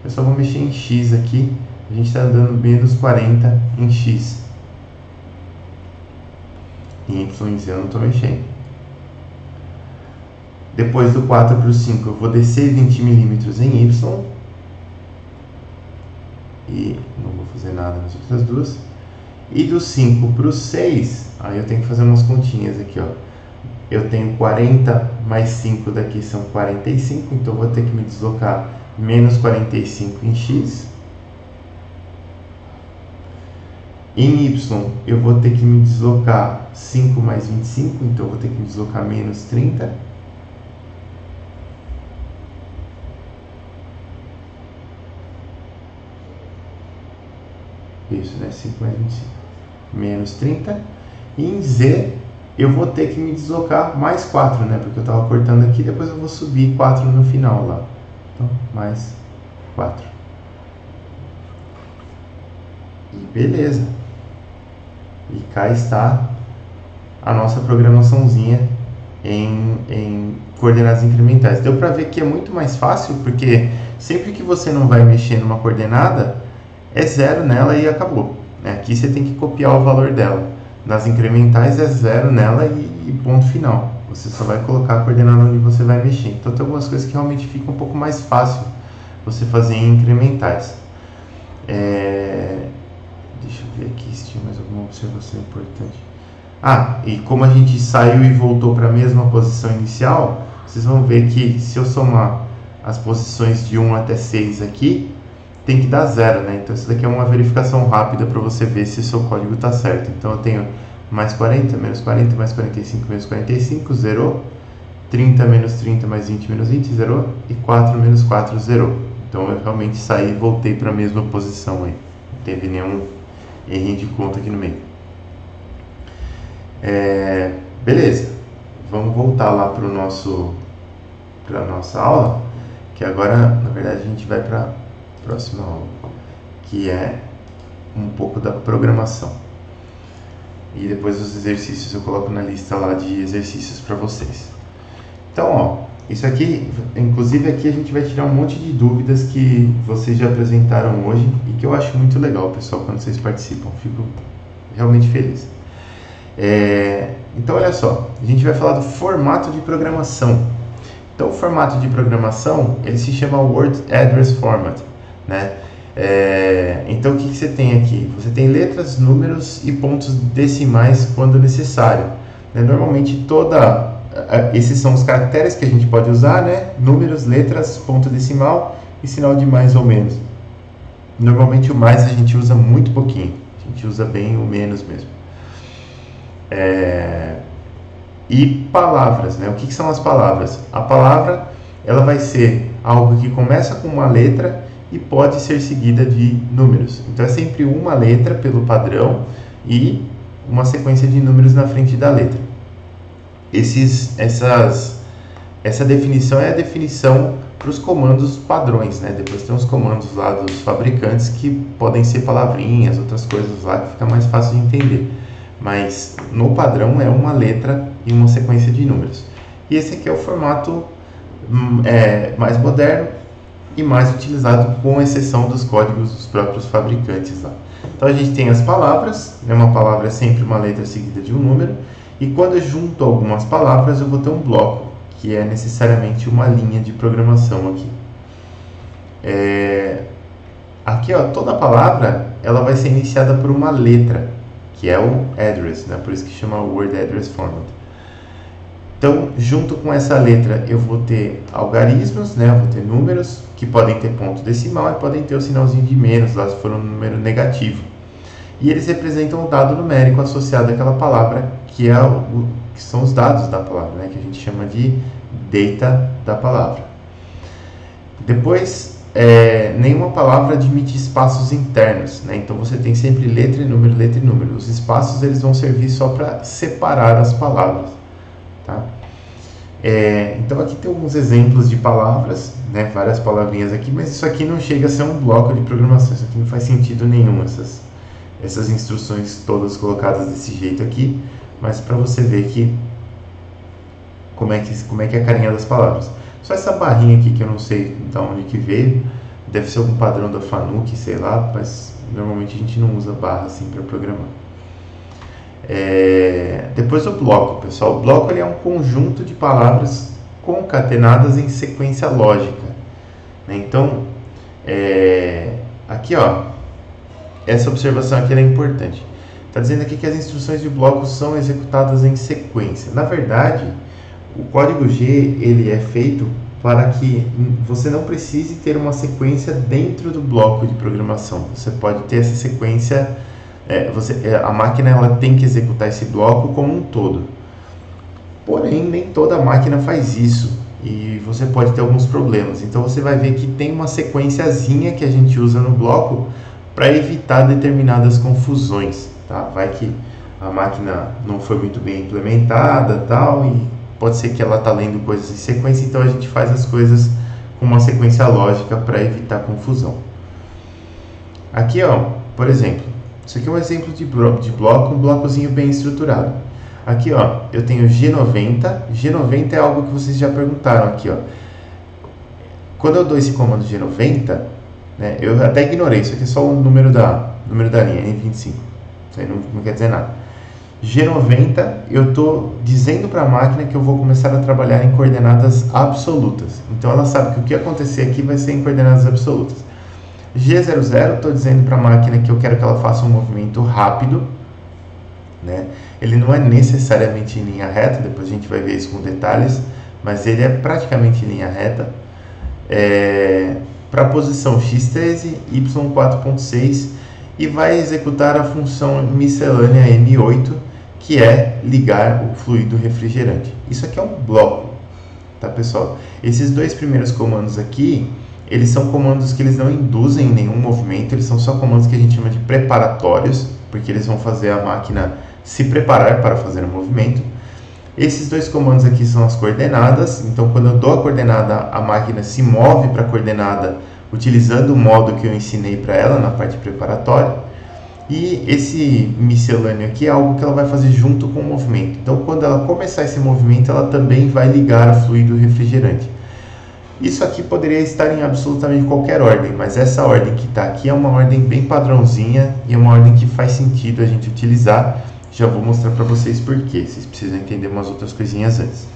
eu só vou mexer em x aqui. A gente está andando menos 40 em x. Em y z eu não estou mexendo. Depois do 4 para o 5, eu vou descer 20 milímetros em Y. E não vou fazer nada nas outras duas. E do 5 para o 6, aí eu tenho que fazer umas continhas aqui, ó. Eu tenho 40 mais 5 daqui são 45, então vou ter que me deslocar menos 45 em x. Em y, eu vou ter que me deslocar 5 mais 25, então vou ter que me deslocar menos 30. Isso, né? 5 mais 25. Menos 30. E em Z, eu vou ter que me deslocar mais 4, né? Porque eu estava cortando aqui, depois eu vou subir 4 no final lá. Então, mais 4. E beleza. E cá está a nossa programaçãozinha em, em coordenadas incrementais. Deu para ver que é muito mais fácil, porque sempre que você não vai mexer numa coordenada, é zero nela e acabou. Né? Aqui você tem que copiar o valor dela. Nas incrementais é zero nela e, ponto final. Você só vai colocar a coordenada onde você vai mexer. Então tem algumas coisas que realmente ficam um pouco mais fácil você fazer em incrementais. É... Deixa eu ver aqui se tinha mais alguma observação importante. Ah, e como a gente saiu e voltou para a mesma posição inicial, vocês vão ver que se eu somar as posições de 1 até 6 aqui, tem que dar zero, né? Então isso daqui é uma verificação rápida para você ver se seu código está certo. Então eu tenho mais 40, menos 40, mais 45, menos 45, zerou. 30 menos 30 mais 20 menos 20, zerou. E 4 menos 4, zerou. Então eu realmente saí e voltei para a mesma posição aí. Não teve nenhum erro de conta aqui no meio. É, beleza. Vamos voltar lá para nosso para nossa aula, que agora na verdade a gente vai para próxima aula, que é um pouco da programação. E depois os exercícios eu coloco na lista lá de exercícios para vocês. Então, ó, isso aqui, inclusive aqui a gente vai tirar um monte de dúvidas que vocês já apresentaram hoje e que eu acho muito legal, pessoal, quando vocês participam. Fico realmente feliz. É, então, olha só, a gente vai falar do formato de programação. Então, o formato de programação ele se chama Word Address Format. Né? É, então o que, que, você tem aqui? Você tem letras, números e pontos decimais quando necessário. Né? Normalmente toda esses são os caracteres que a gente pode usar, né? Números, letras, ponto decimal e sinal de mais ou menos. Normalmente o mais a gente usa muito pouquinho, a gente usa bem o menos mesmo. É... E palavras, né? O que, que são as palavras? A palavra ela vai ser algo que começa com uma letra e pode ser seguida de números. Então é sempre uma letra pelo padrão e uma sequência de números na frente da letra. Esses, essas, essa definição é a definição para os comandos padrões, né? Depois tem os comandos lá dos fabricantes que podem ser palavrinhas, outras coisas lá que fica mais fácil de entender. Mas no padrão é uma letra e uma sequência de números. E esse aqui é o formato hum, é, mais moderno, e mais utilizado com exceção dos códigos dos próprios fabricantes lá. Então a gente tem as palavras, né? uma palavra é sempre uma letra seguida de um número, E quando eu junto algumas palavras, eu vou ter um bloco, que é necessariamente uma linha de programação aqui. É... Aqui, ó, toda palavra ela vai ser iniciada por uma letra, que é o address, né? por isso que chama Word Address Format. Então, junto com essa letra, eu vou ter algarismos, né? Eu vou ter números que podem ter ponto decimal e podem ter o sinalzinho de menos, lá se for um número negativo. E eles representam o dado numérico associado àquela palavra, que, é o, que são os dados da palavra, né? Que a gente chama de data da palavra. Depois, é, nenhuma palavra admite espaços internos, né? Então você tem sempre letra e número, letra e número. Os espaços eles vão servir só para separar as palavras, tá? É, então aqui tem alguns exemplos de palavras, né? Várias palavrinhas aqui, mas isso aqui não chega a ser um bloco de programação. Isso aqui não faz sentido nenhum essas essas instruções todas colocadas desse jeito aqui, mas para você ver que como é que como é que é a carinha das palavras. Só essa barrinha aqui que eu não sei de onde que veio, deve ser algum padrão da Fanuc, sei lá, mas normalmente a gente não usa barra assim para programar. É... Depois o bloco, pessoal. O bloco ele é um conjunto de palavras concatenadas em sequência lógica. Né? Então, é... aqui ó, essa observação aqui é importante. Está dizendo aqui que as instruções de bloco são executadas em sequência. Na verdade, o código G ele é feito para que você não precise ter uma sequência dentro do bloco de programação. Você pode ter essa sequência, é, você, é, a máquina ela tem que executar esse bloco como um todo. Porém, nem toda máquina faz isso e você pode ter alguns problemas. Então você vai ver que tem uma sequenciazinha que a gente usa no bloco para evitar determinadas confusões. Tá? Vai que a máquina não foi muito bem implementada tal e pode ser que ela está lendo coisas em sequência, então a gente faz as coisas com uma sequência lógica para evitar confusão. Aqui, ó, por exemplo, isso aqui é um exemplo de, blo de bloco, um blocozinho bem estruturado. Aqui, ó, eu tenho G90. G90 é algo que vocês já perguntaram aqui, ó. Quando eu dou esse comando G90, né, eu até ignorei, isso aqui é só o número da, número da linha, N25. Isso aí não, não quer dizer nada. G90, eu estou dizendo para a máquina que eu vou começar a trabalhar em coordenadas absolutas. Então ela sabe que o que acontecer aqui vai ser em coordenadas absolutas. G00, estou dizendo para a máquina que eu quero que ela faça um movimento rápido. Né? Ele não é necessariamente em linha reta, depois a gente vai ver isso com detalhes, mas ele é praticamente em linha reta. É, para a posição x13, y4.6 e vai executar a função miscelânea M8 que é ligar o fluido refrigerante. Isso aqui é um bloco, tá pessoal? Esses dois primeiros comandos aqui, eles são comandos que eles não induzem nenhum movimento, eles são só comandos que a gente chama de preparatórios, porque eles vão fazer a máquina se preparar para fazer o movimento. Esses dois comandos aqui são as coordenadas, então quando eu dou a coordenada, a máquina se move para a coordenada utilizando o modo que eu ensinei para ela na parte preparatória. E esse miscelâneo aqui é algo que ela vai fazer junto com o movimento. Então, quando ela começar esse movimento, ela também vai ligar o fluido refrigerante. Isso aqui poderia estar em absolutamente qualquer ordem, mas essa ordem que está aqui é uma ordem bem padrãozinha e é uma ordem que faz sentido a gente utilizar. Já vou mostrar para vocês por quê. Vocês precisam entender umas outras coisinhas antes.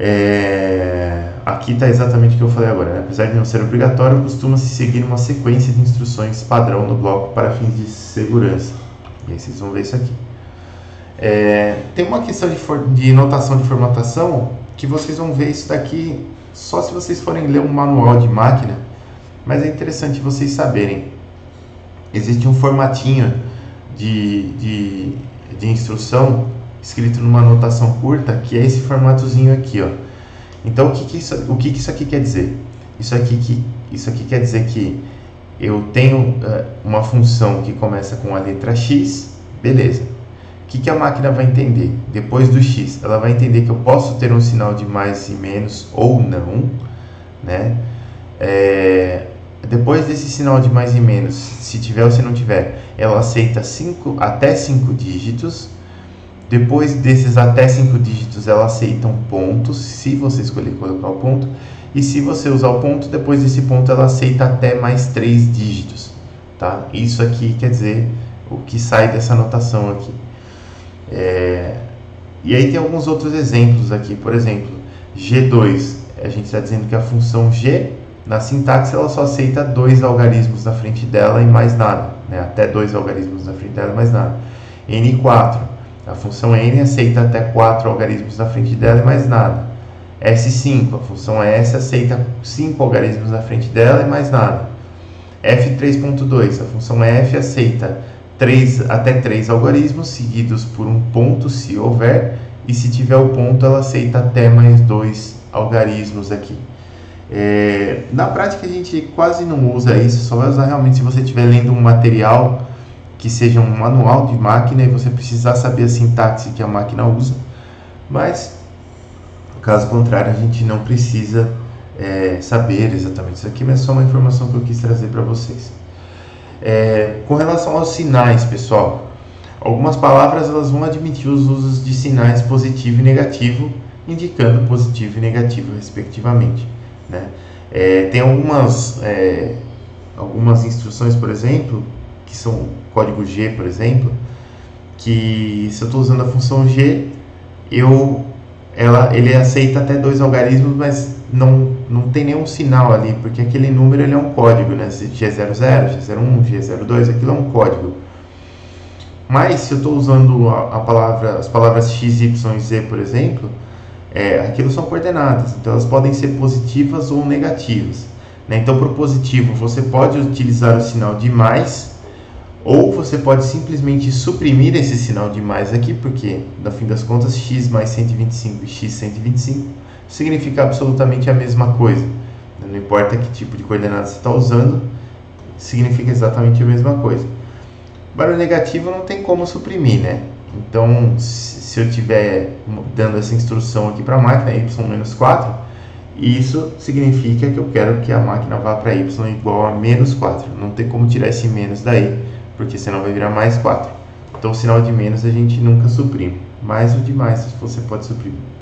É... Aqui está exatamente o que eu falei agora. Né? Apesar de não ser obrigatório, costuma-se seguir uma sequência de instruções padrão no bloco para fins de segurança. E aí vocês vão ver isso aqui. É... Tem uma questão de, for... de notação de formatação que vocês vão ver isso daqui só se vocês forem ler um manual de máquina, mas é interessante vocês saberem. Existe um formatinho de, de, de instrução escrito numa notação curta, que é esse formatozinho aqui, ó. Então, o que, que, isso, o que, que isso aqui quer dizer? Isso aqui, que, isso aqui quer dizer que eu tenho uh, uma função que começa com a letra x, beleza. O que, que a máquina vai entender? Depois do x, ela vai entender que eu posso ter um sinal de mais e menos ou não, né? É, depois desse sinal de mais e menos, se tiver ou se não tiver, ela aceita cinco, até 5 dígitos, depois desses até 5 dígitos, ela aceita um ponto, se você escolher colocar o ponto. E se você usar o ponto, depois desse ponto ela aceita até mais 3 dígitos. Tá? Isso aqui quer dizer o que sai dessa anotação aqui. É, e aí tem alguns outros exemplos aqui, por exemplo, G2, a gente está dizendo que a função G, na sintaxe, ela só aceita dois algarismos na frente dela e mais nada, né? até dois algarismos na frente dela e mais nada. N4, a função N aceita até quatro algarismos na frente dela e mais nada. S5, a função S aceita cinco algarismos na frente dela e mais nada. F3.2, a função F aceita 3, até 3 algarismos seguidos por um ponto se houver, e se tiver o ponto ela aceita até mais dois algarismos aqui. É, na prática a gente quase não usa isso, só vai usar realmente se você estiver lendo um material que seja um manual de máquina e você precisar saber a sintaxe que a máquina usa, mas caso contrário a gente não precisa é, saber exatamente isso aqui, mas é só uma informação que eu quis trazer para vocês. É, com relação aos sinais, pessoal, algumas palavras elas vão admitir os usos de sinais positivo e negativo, indicando positivo e negativo respectivamente. Né? É, tem algumas, é, algumas instruções, por exemplo, que são código G, por exemplo, que se eu estou usando a função G, eu, ela, ele aceita até dois algarismos, mas não, não tem nenhum sinal ali, porque aquele número ele é um código, né? G00, G01, G02, aquilo é um código. Mas se eu estou usando a, a, palavra, as palavras x, y z, por exemplo, é, aquilo são coordenadas, então elas podem ser positivas ou negativas. Né? Então, para o positivo, você pode utilizar o sinal de mais, ou você pode simplesmente suprimir esse sinal de mais aqui, porque, no fim das contas, x mais 125 e x 125 significa absolutamente a mesma coisa. Não importa que tipo de coordenada você está usando, significa exatamente a mesma coisa. Barulho negativo não tem como suprimir, né? Então, se eu estiver dando essa instrução aqui para a máquina, y-4, isso significa que eu quero que a máquina vá para y igual a menos 4. Não tem como tirar esse menos daí, porque senão vai virar mais 4. Então, o sinal de menos a gente nunca suprime. Mais o de mais você pode suprimir.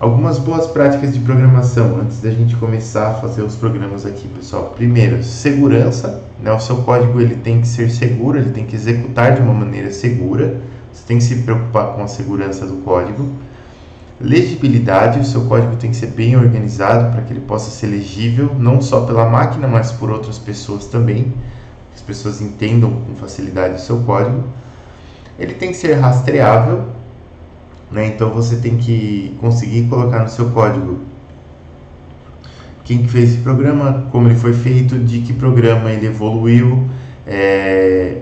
Algumas boas práticas de programação antes da gente começar a fazer os programas aqui, pessoal. Primeiro, segurança. Né? O seu código ele tem que ser seguro, ele tem que executar de uma maneira segura. Você tem que se preocupar com a segurança do código. Legibilidade, o seu código tem que ser bem organizado para que ele possa ser legível, não só pela máquina, mas por outras pessoas também. As pessoas entendam com facilidade o seu código. Ele tem que ser rastreável, né? Então você tem que conseguir colocar no seu código quem fez esse programa, como ele foi feito, de que programa ele evoluiu, é,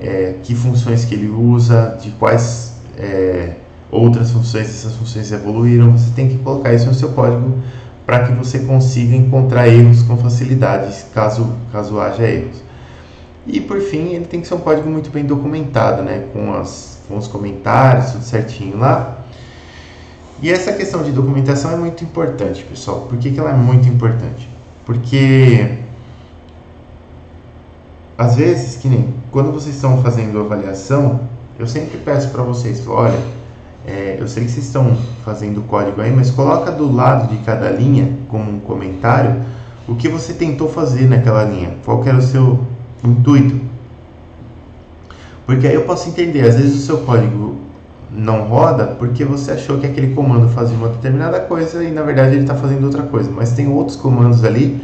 é, que funções que ele usa, de quais é, outras funções essas funções evoluíram. Você tem que colocar isso no seu código para que você consiga encontrar erros com facilidade, caso, caso haja erros. E por fim, ele tem que ser um código muito bem documentado, né? com, as, com os comentários, tudo certinho lá. E essa questão de documentação é muito importante, pessoal. Por que, que ela é muito importante? Porque às vezes, que nem quando vocês estão fazendo avaliação, eu sempre peço para vocês, olha, é, eu sei que vocês estão fazendo código aí, mas coloca do lado de cada linha, como um comentário, o que você tentou fazer naquela linha, qual era o seu intuito. Porque aí eu posso entender, às vezes o seu código não roda porque você achou que aquele comando fazia uma determinada coisa e na verdade ele está fazendo outra coisa. Mas tem outros comandos ali,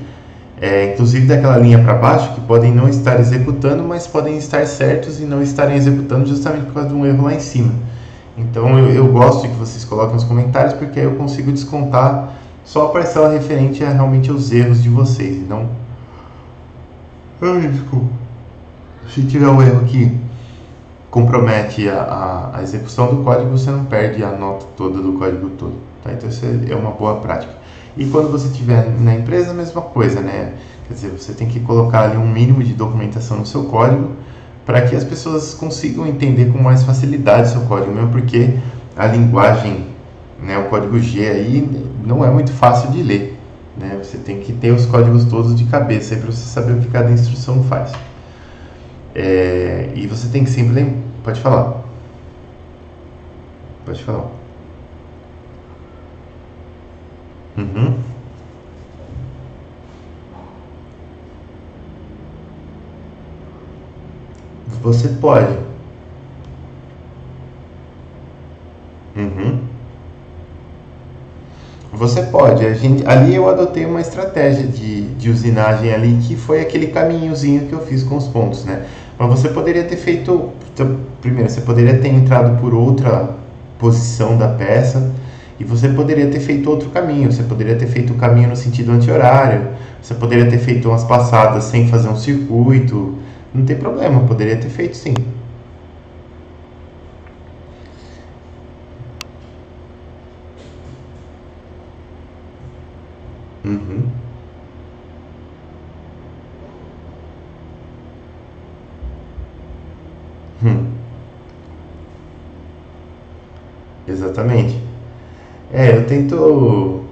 é, inclusive daquela linha para baixo, que podem não estar executando, mas podem estar certos e não estarem executando justamente por causa de um erro lá em cima. Então eu, eu gosto que vocês coloquem nos comentários porque aí eu consigo descontar só a parcela referente a realmente aos erros de vocês. Então. Ai, desculpa. Se tiver um erro aqui, compromete a, a, a, execução do código, você não perde a nota toda do código todo. Tá? Então isso é uma boa prática. E quando você estiver na empresa, a mesma coisa, né? Quer dizer, você tem que colocar ali um mínimo de documentação no seu código para que as pessoas consigam entender com mais facilidade seu código, mesmo porque a linguagem, né, o código G aí não é muito fácil de ler. Né? Você tem que ter os códigos todos de cabeça para você saber o que cada instrução faz. É, e você tem que sempre lembrar. Pode falar. Pode falar. Uhum. Você pode. Uhum. Você pode. A gente, ali eu adotei uma estratégia de, de usinagem ali que foi aquele caminhozinho que eu fiz com os pontos, né? Mas você poderia ter feito. Então, primeiro, você poderia ter entrado por outra posição da peça e você poderia ter feito outro caminho. Você poderia ter feito o caminho no sentido anti-horário. Você poderia ter feito umas passadas sem fazer um circuito. Não tem problema, poderia ter feito sim. Uhum. Hum. Exatamente. É, eu tento.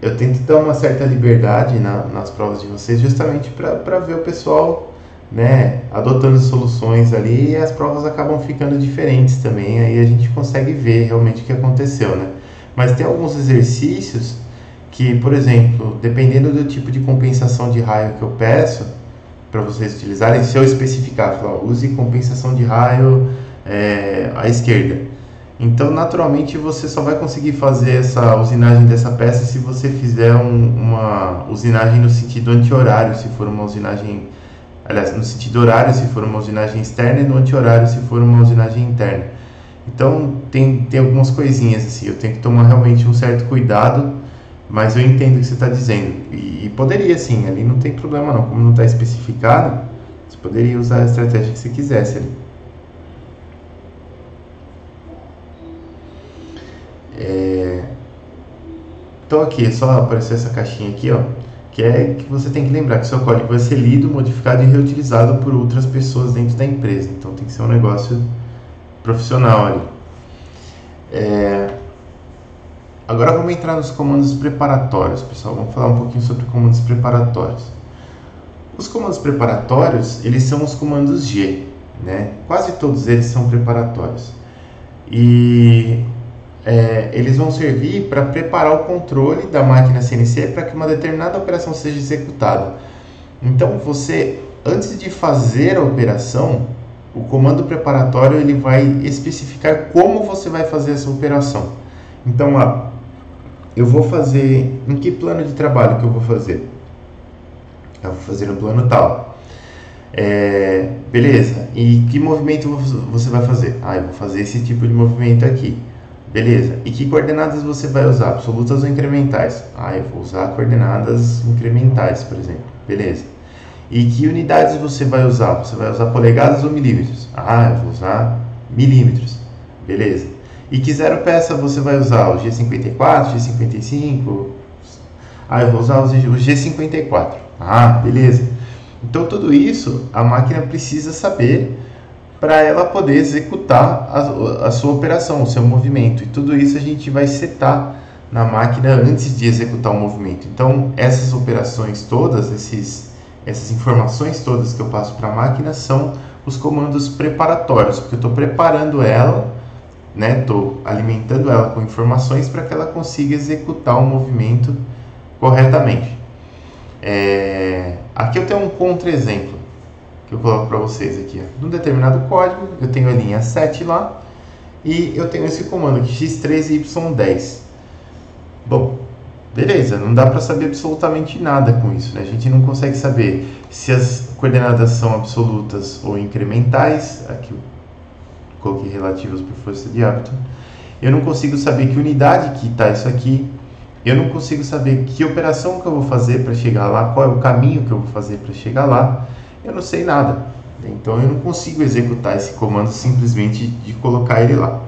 Eu tento dar uma certa liberdade na, nas provas de vocês, justamente para ver o pessoal né, adotando soluções ali e as provas acabam ficando diferentes também. Aí a gente consegue ver realmente o que aconteceu, né? Mas tem alguns exercícios que, por exemplo, dependendo do tipo de compensação de raio que eu peço para vocês utilizarem, se eu especificar, falar, use compensação de raio é, à esquerda. Então, naturalmente, você só vai conseguir fazer essa usinagem dessa peça se você fizer um, uma usinagem no sentido anti-horário, se for uma usinagem, aliás, no sentido horário, se for uma usinagem externa, e no anti-horário, se for uma usinagem interna. Então, tem, tem algumas coisinhas assim, eu tenho que tomar realmente um certo cuidado mas eu entendo o que você está dizendo. E, poderia sim, ali não tem problema não. Como não está especificado, você poderia usar a estratégia que você quisesse ali. É... Então aqui, só apareceu essa caixinha aqui, ó, que é que você tem que lembrar que seu código vai ser lido, modificado e reutilizado por outras pessoas dentro da empresa. Então tem que ser um negócio profissional ali. É... Agora vamos entrar nos comandos preparatórios, pessoal. Vamos falar um pouquinho sobre comandos preparatórios. Os comandos preparatórios, eles são os comandos G, né? Quase todos eles são preparatórios. E é, eles vão servir para preparar o controle da máquina CNC para que uma determinada operação seja executada. Então, você, antes de fazer a operação, o comando preparatório ele vai especificar como você vai fazer essa operação. Então, lá, eu vou fazer. Em que plano de trabalho que eu vou fazer? Eu vou fazer no plano tal. É, beleza. E que movimento você vai fazer? Ah, eu vou fazer esse tipo de movimento aqui. Beleza. E que coordenadas você vai usar? Absolutas ou incrementais? Ah, eu vou usar coordenadas incrementais, por exemplo. Beleza. E que unidades você vai usar? Você vai usar polegadas ou milímetros? Ah, eu vou usar milímetros. Beleza. E que zero peça você vai usar? O G54, G55? Ah, eu vou usar o G54. Ah, beleza. Então tudo isso a máquina precisa saber para ela poder executar a, a, sua operação, o seu movimento. E tudo isso a gente vai setar na máquina antes de executar o movimento. Então essas operações todas, esses, essas informações todas que eu passo para a máquina são os comandos preparatórios, porque eu estou preparando ela né? Tô alimentando ela com informações para que ela consiga executar o movimento corretamente. É... Aqui eu tenho um contra-exemplo que eu coloco para vocês aqui. Ó. Num determinado código, eu tenho a linha 7 lá e eu tenho esse comando aqui, x3y10. Bom, beleza, não dá para saber absolutamente nada com isso. Né? A gente não consegue saber se as coordenadas são absolutas ou incrementais. Aqui coloquei relativos por força de hábito. Eu não consigo saber que unidade que está isso aqui. Eu não consigo saber que operação que eu vou fazer para chegar lá, qual é o caminho que eu vou fazer para chegar lá. Eu não sei nada. Então eu não consigo executar esse comando simplesmente de colocar ele lá.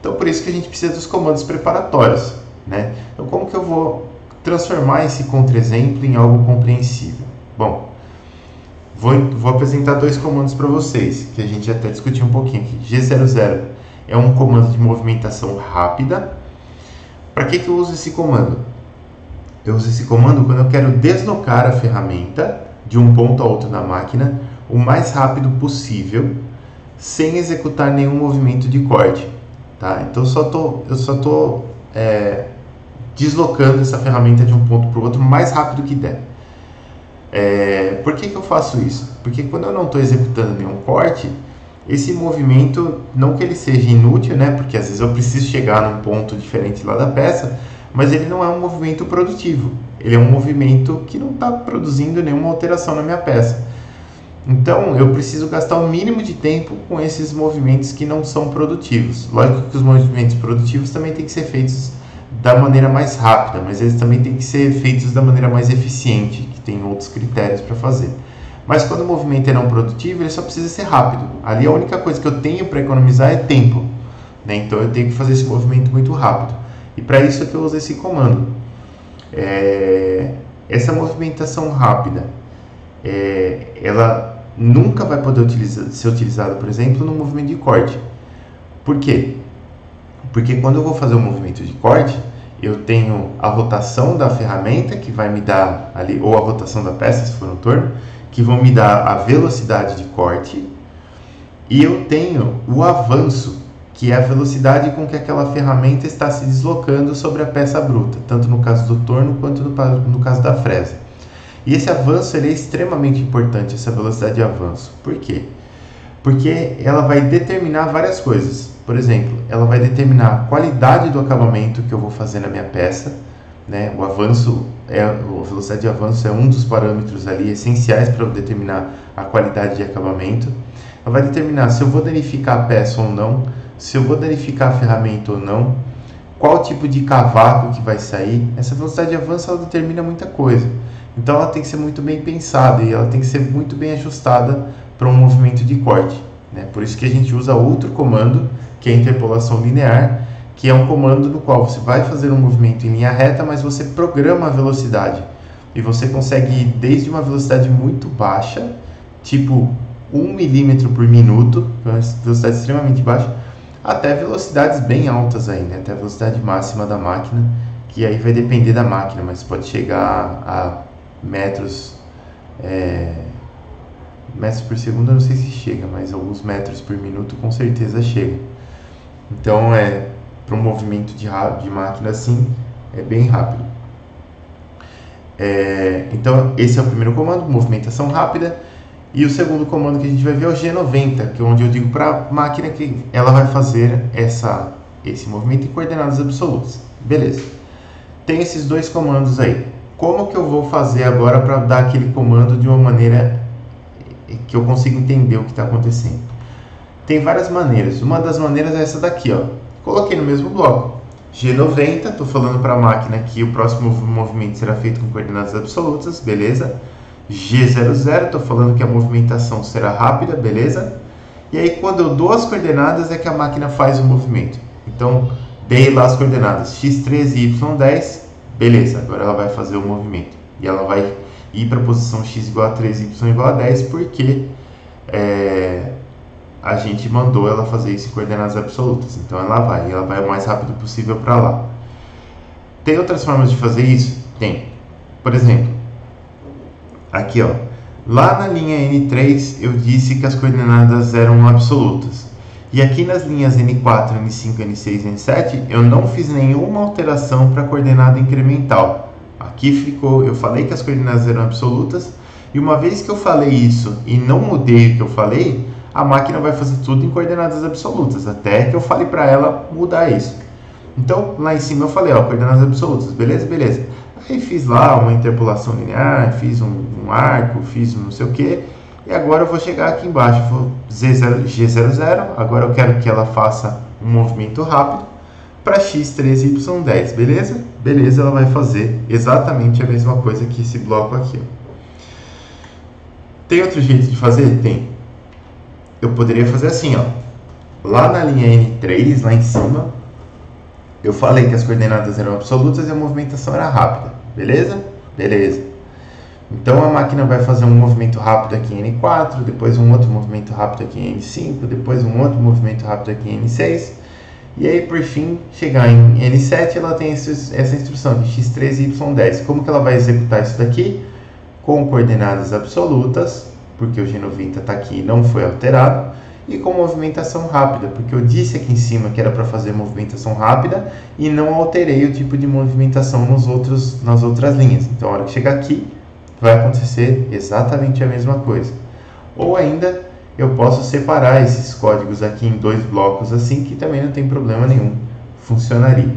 Então por isso que a gente precisa dos comandos preparatórios, né? Então como que eu vou transformar esse contra-exemplo em algo compreensível? Bom, Vou, vou apresentar dois comandos para vocês, que a gente até discutiu um pouquinho aqui. G00 é um comando de movimentação rápida. Para que, que eu uso esse comando? Eu uso esse comando quando eu quero deslocar a ferramenta de um ponto a outro na máquina o mais rápido possível, sem executar nenhum movimento de corte. Tá? Então só tô, eu só tô é, deslocando essa ferramenta de um ponto para o outro o mais rápido que der. É, por que, que eu faço isso? Porque quando eu não estou executando nenhum corte, esse movimento, não que ele seja inútil, né? Porque às vezes eu preciso chegar num ponto diferente lá da peça, mas ele não é um movimento produtivo. Ele é um movimento que não está produzindo nenhuma alteração na minha peça. Então, eu preciso gastar o mínimo de tempo com esses movimentos que não são produtivos. Lógico que os movimentos produtivos também têm que ser feitos da maneira mais rápida, mas eles também têm que ser feitos da maneira mais eficiente, que tem outros critérios para fazer. Mas quando o movimento é não produtivo, ele só precisa ser rápido. Ali a única coisa que eu tenho para economizar é tempo. Né? Então eu tenho que fazer esse movimento muito rápido. E para isso é que eu uso esse comando. É... Essa movimentação rápida, é... ela nunca vai poder utilizar, ser utilizada, por exemplo, no movimento de corte. Por quê? Porque quando eu vou fazer um movimento de corte, eu tenho a rotação da ferramenta que vai me dar ali, ou a rotação da peça, se for um torno, que vão me dar a velocidade de corte, e eu tenho o avanço, que é a velocidade com que aquela ferramenta está se deslocando sobre a peça bruta, tanto no caso do torno quanto no, no caso da fresa. E esse avanço é extremamente importante, essa velocidade de avanço. Por quê? Porque ela vai determinar várias coisas. Por exemplo, ela vai determinar a qualidade do acabamento que eu vou fazer na minha peça, né? O avanço é a velocidade de avanço é um dos parâmetros ali essenciais para determinar a qualidade de acabamento. Ela vai determinar se eu vou danificar a peça ou não, se eu vou danificar a ferramenta ou não, qual tipo de cavaco que vai sair. Essa velocidade de avanço ela determina muita coisa. Então ela tem que ser muito bem pensada e ela tem que ser muito bem ajustada para um movimento de corte. Né? Por isso que a gente usa outro comando, que é a interpolação linear, que é um comando no qual você vai fazer um movimento em linha reta, mas você programa a velocidade. E você consegue ir desde uma velocidade muito baixa, tipo 1 milímetro por minuto, é uma velocidade extremamente baixa, até velocidades bem altas aí, né? até a velocidade máxima da máquina, que aí vai depender da máquina, mas pode chegar a metros, é, metros por segundo, eu não sei se chega, mas alguns metros por minuto com certeza chega. Então, é para um movimento de, de máquina assim, é bem rápido. É, então, esse é o primeiro comando, movimentação rápida. E o segundo comando que a gente vai ver é o G90, que é onde eu digo para a máquina que ela vai fazer essa, esse movimento em coordenadas absolutas. Beleza. Tem esses dois comandos aí. Como que eu vou fazer agora para dar aquele comando de uma maneira que eu consiga entender o que está acontecendo? Tem várias maneiras. Uma das maneiras é essa daqui, ó. Coloquei no mesmo bloco. G90, estou falando para a máquina que o próximo movimento será feito com coordenadas absolutas, beleza? G00, estou falando que a movimentação será rápida, beleza? E aí quando eu dou as coordenadas é que a máquina faz o movimento. Então, dei lá as coordenadas x13 e y10, beleza, agora ela vai fazer o movimento. E ela vai ir para a posição x igual a 3 e y igual a 10, porque é, a gente mandou ela fazer isso em coordenadas absolutas. Então ela vai, ela vai o mais rápido possível para lá. Tem outras formas de fazer isso? Tem. Por exemplo, aqui ó, lá na linha N3 eu disse que as coordenadas eram absolutas. E aqui nas linhas N4, N5, N6 e N7 eu não fiz nenhuma alteração para a coordenada incremental. Aqui ficou, eu falei que as coordenadas eram absolutas, e uma vez que eu falei isso e não mudei o que eu falei, a máquina vai fazer tudo em coordenadas absolutas, até que eu fale para ela mudar isso. Então, lá em cima eu falei, ó, coordenadas absolutas, beleza? Beleza. Aí fiz lá uma interpolação linear, fiz um, um arco, fiz um não sei o que, e agora eu vou chegar aqui embaixo, vou Z0, G00, agora eu quero que ela faça um movimento rápido para X3Y10, beleza? Beleza, ela vai fazer exatamente a mesma coisa que esse bloco aqui. Tem outro jeito de fazer? Tem eu poderia fazer assim, ó. Lá na linha N3, lá em cima, eu falei que as coordenadas eram absolutas e a movimentação era rápida. Beleza? Beleza. Então a máquina vai fazer um movimento rápido aqui em N4, depois um outro movimento rápido aqui em N5, depois um outro movimento rápido aqui em N6. E aí, por fim, chegar em N7, ela tem essa instrução de x3 e y10. Como que ela vai executar isso daqui? Com coordenadas absolutas, porque o G90 está aqui e não foi alterado, e com movimentação rápida, porque eu disse aqui em cima que era para fazer movimentação rápida e não alterei o tipo de movimentação nos outros, nas outras linhas. Então, a hora que chegar aqui, vai acontecer exatamente a mesma coisa. Ou ainda, eu posso separar esses códigos aqui em dois blocos assim, que também não tem problema nenhum, funcionaria.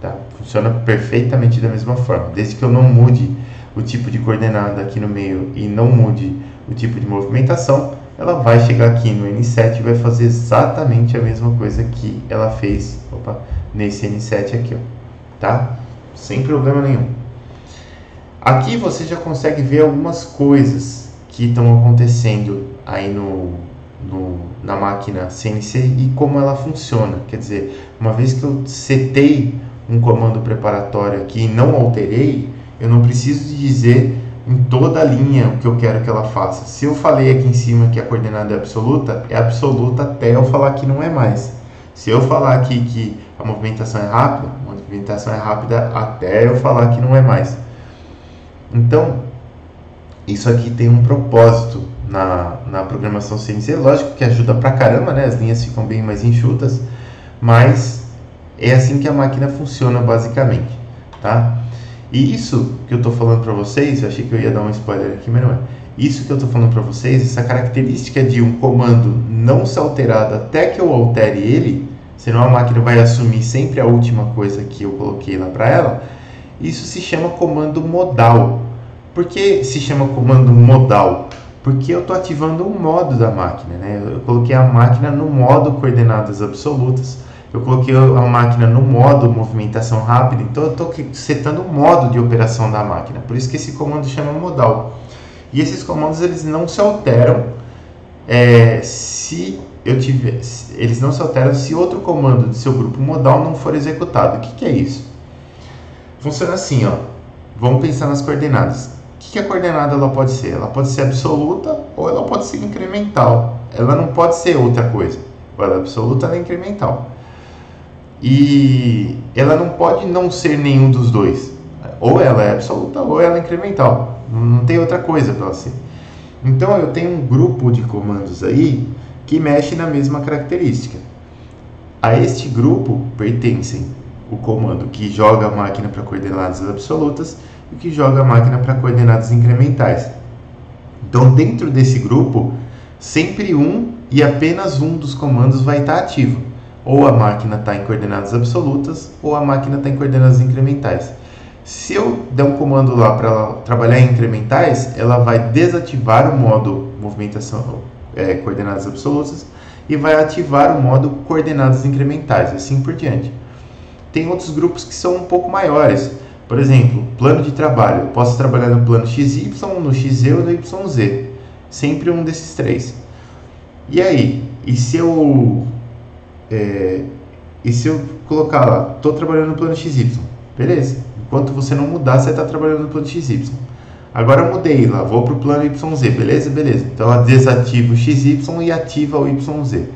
Tá? funciona perfeitamente da mesma forma. Desde que eu não mude o tipo de coordenada aqui no meio e não mude o tipo de movimentação, ela vai chegar aqui no N7 e vai fazer exatamente a mesma coisa que ela fez opa, nesse N7 aqui, ó, tá? Sem problema nenhum. Aqui você já consegue ver algumas coisas que estão acontecendo aí no, no, na máquina CNC e como ela funciona. Quer dizer, uma vez que eu setei um comando preparatório aqui e não alterei, eu não preciso dizer em toda a linha o que eu quero que ela faça. Se eu falei aqui em cima que a coordenada é absoluta, é absoluta até eu falar que não é mais. Se eu falar aqui que a movimentação é rápida, a movimentação é rápida até eu falar que não é mais. Então, isso aqui tem um propósito na, na programação CNC. Lógico que ajuda pra caramba, né? As linhas ficam bem mais enxutas, mas é assim que a máquina funciona basicamente, tá? E isso que eu estou falando para vocês, eu achei que eu ia dar um spoiler aqui, mas não é. Isso que eu estou falando para vocês, essa característica de um comando não ser alterado até que eu altere ele, senão a máquina vai assumir sempre a última coisa que eu coloquei lá para ela, isso se chama comando modal. Por que se chama comando modal? Porque eu estou ativando um modo da máquina, né? Eu coloquei a máquina no modo coordenadas absolutas eu coloquei a máquina no modo movimentação rápida, então eu estou setando o modo de operação da máquina. Por isso que esse comando chama modal. E esses comandos eles não se alteram é, se eu tiver, eles não se alteram se outro comando do seu grupo modal não for executado. O que, que é isso? Funciona assim, ó. Vamos pensar nas coordenadas. Que, que a coordenada ela pode ser? Ela pode ser absoluta ou ela pode ser incremental. Ela não pode ser outra coisa. Ou ela é absoluta ou é incremental. E ela não pode não ser nenhum dos dois. Ou ela é absoluta ou ela é incremental. Não tem outra coisa para ela ser. Então eu tenho um grupo de comandos aí que mexe na mesma característica. A este grupo pertencem o comando que joga a máquina para coordenadas absolutas o que joga a máquina para coordenadas incrementais. Então, dentro desse grupo, sempre um e apenas um dos comandos vai estar ativo ou a máquina está em coordenadas absolutas ou a máquina está em coordenadas incrementais. Se eu der um comando lá para ela trabalhar em incrementais, ela vai desativar o modo movimentação é, coordenadas absolutas e vai ativar o modo coordenadas incrementais, assim por diante. Tem outros grupos que são um pouco maiores. Por exemplo, plano de trabalho. Eu posso trabalhar no plano XY, no XZ ou no YZ. Sempre um desses três. E aí? E se eu é, e se eu colocar lá, estou trabalhando no plano XY, beleza? Enquanto você não mudar, você está trabalhando no plano XY. Agora eu mudei lá, vou para o plano YZ, beleza? Beleza. Então ela desativa o XY e ativa o YZ.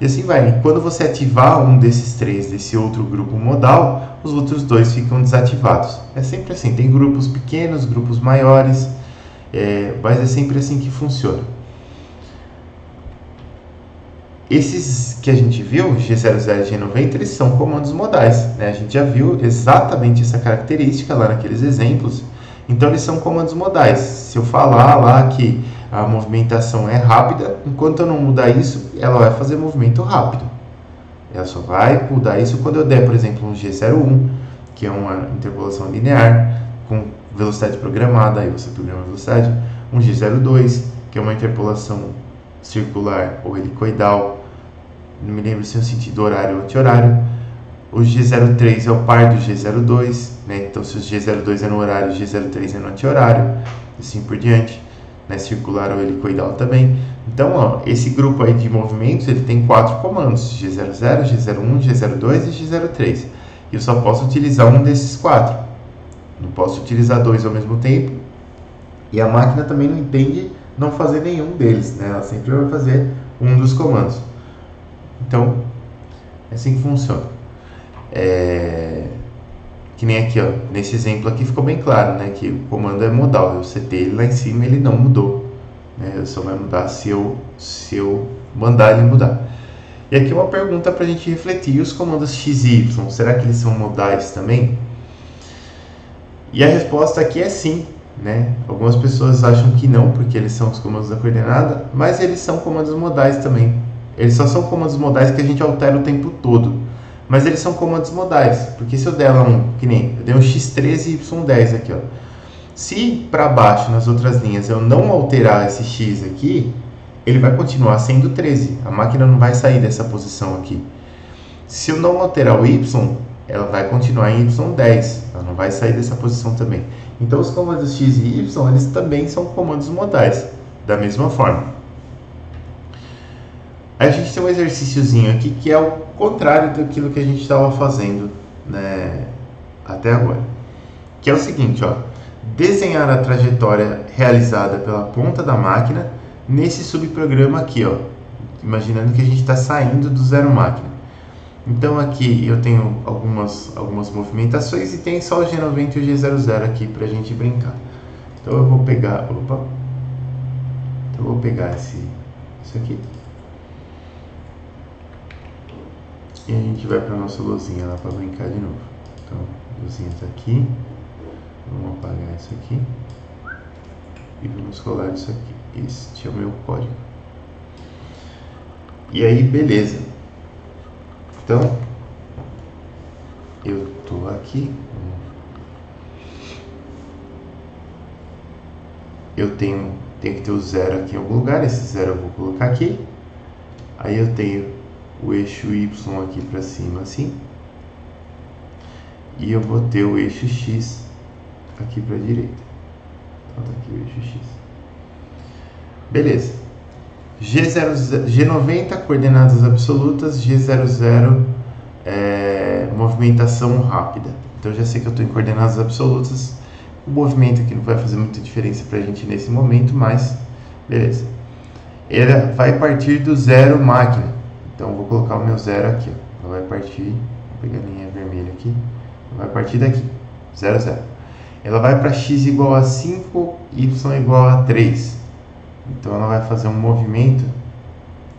E assim vai. Quando você ativar um desses três, desse outro grupo modal, os outros dois ficam desativados. É sempre assim. Tem grupos pequenos, grupos maiores, é, mas é sempre assim que funciona. Esses que a gente viu, G00 e G90, eles são comandos modais. Né? A gente já viu exatamente essa característica lá naqueles exemplos. Então, eles são comandos modais. Se eu falar lá que a movimentação é rápida, enquanto eu não mudar isso, ela vai fazer movimento rápido. Ela só vai mudar isso quando eu der, por exemplo, um G01, que é uma interpolação linear, com velocidade programada, aí você programa a velocidade. Um G02, que é uma interpolação circular ou helicoidal, não me lembro se é o sentido horário ou anti-horário. O G03 é o par do G02, né? então se o G02 é no horário, o G03 é no anti-horário, assim por diante, né? circular ou helicoidal também. Então, ó, esse grupo aí de movimentos ele tem quatro comandos: G00, G01, G02 e G03. E eu só posso utilizar um desses quatro. Não posso utilizar dois ao mesmo tempo. E a máquina também não entende não fazer nenhum deles, né? Ela sempre vai fazer um dos comandos. Então, é assim que funciona. É... Que nem aqui, ó, nesse exemplo aqui ficou bem claro, né? Que o comando é modal. Eu setei ele lá em cima ele não mudou. Né? Só vai mudar se eu, se eu mandar ele mudar. E aqui uma pergunta para a gente refletir. Os comandos x e y, será que eles são modais também? E a resposta aqui é sim. Né? Algumas pessoas acham que não, porque eles são os comandos da coordenada, mas eles são comandos modais também. Eles só são comandos modais que a gente altera o tempo todo. Mas eles são comandos modais, porque se eu der um, que nem, eu dei um x13 e y10 aqui, ó. Se para baixo nas outras linhas eu não alterar esse x aqui, ele vai continuar sendo 13. A máquina não vai sair dessa posição aqui. Se eu não alterar o y, ela vai continuar em y10. Ela não vai sair dessa posição também. Então os comandos x e y, eles também são comandos modais, da mesma forma. A gente tem um exercíciozinho aqui que é o contrário daquilo que a gente estava fazendo né, até agora. Que é o seguinte, ó. Desenhar a trajetória realizada pela ponta da máquina nesse subprograma aqui, ó. Imaginando que a gente está saindo do zero máquina. Então aqui eu tenho algumas, algumas movimentações e tem só o G90 e o G00 aqui para a gente brincar. Então eu vou pegar, opa, então eu vou pegar esse, isso aqui. E a gente vai para nossa luzinha lá para brincar de novo. Então, luzinha tá aqui. Vamos apagar isso aqui. E vamos colar isso aqui. Este é o meu código. E aí, beleza. Então, eu tô aqui. Eu tenho, tenho que ter o zero aqui em algum lugar. Esse zero eu vou colocar aqui. Aí eu tenho o eixo Y aqui para cima assim. E eu vou ter o eixo X aqui para a direita. Então tá aqui o eixo X. Beleza. G0, G90 coordenadas absolutas, G00 é, movimentação rápida. Então já sei que eu estou em coordenadas absolutas. O movimento aqui não vai fazer muita diferença para a gente nesse momento, mas beleza. Ele vai partir do zero máquina. Então vou colocar o meu zero aqui. Ela vai partir, vou pegar a linha vermelha aqui, ela vai partir daqui, 0, 0. Ela vai para x igual a 5, y igual a 3. Então ela vai fazer um movimento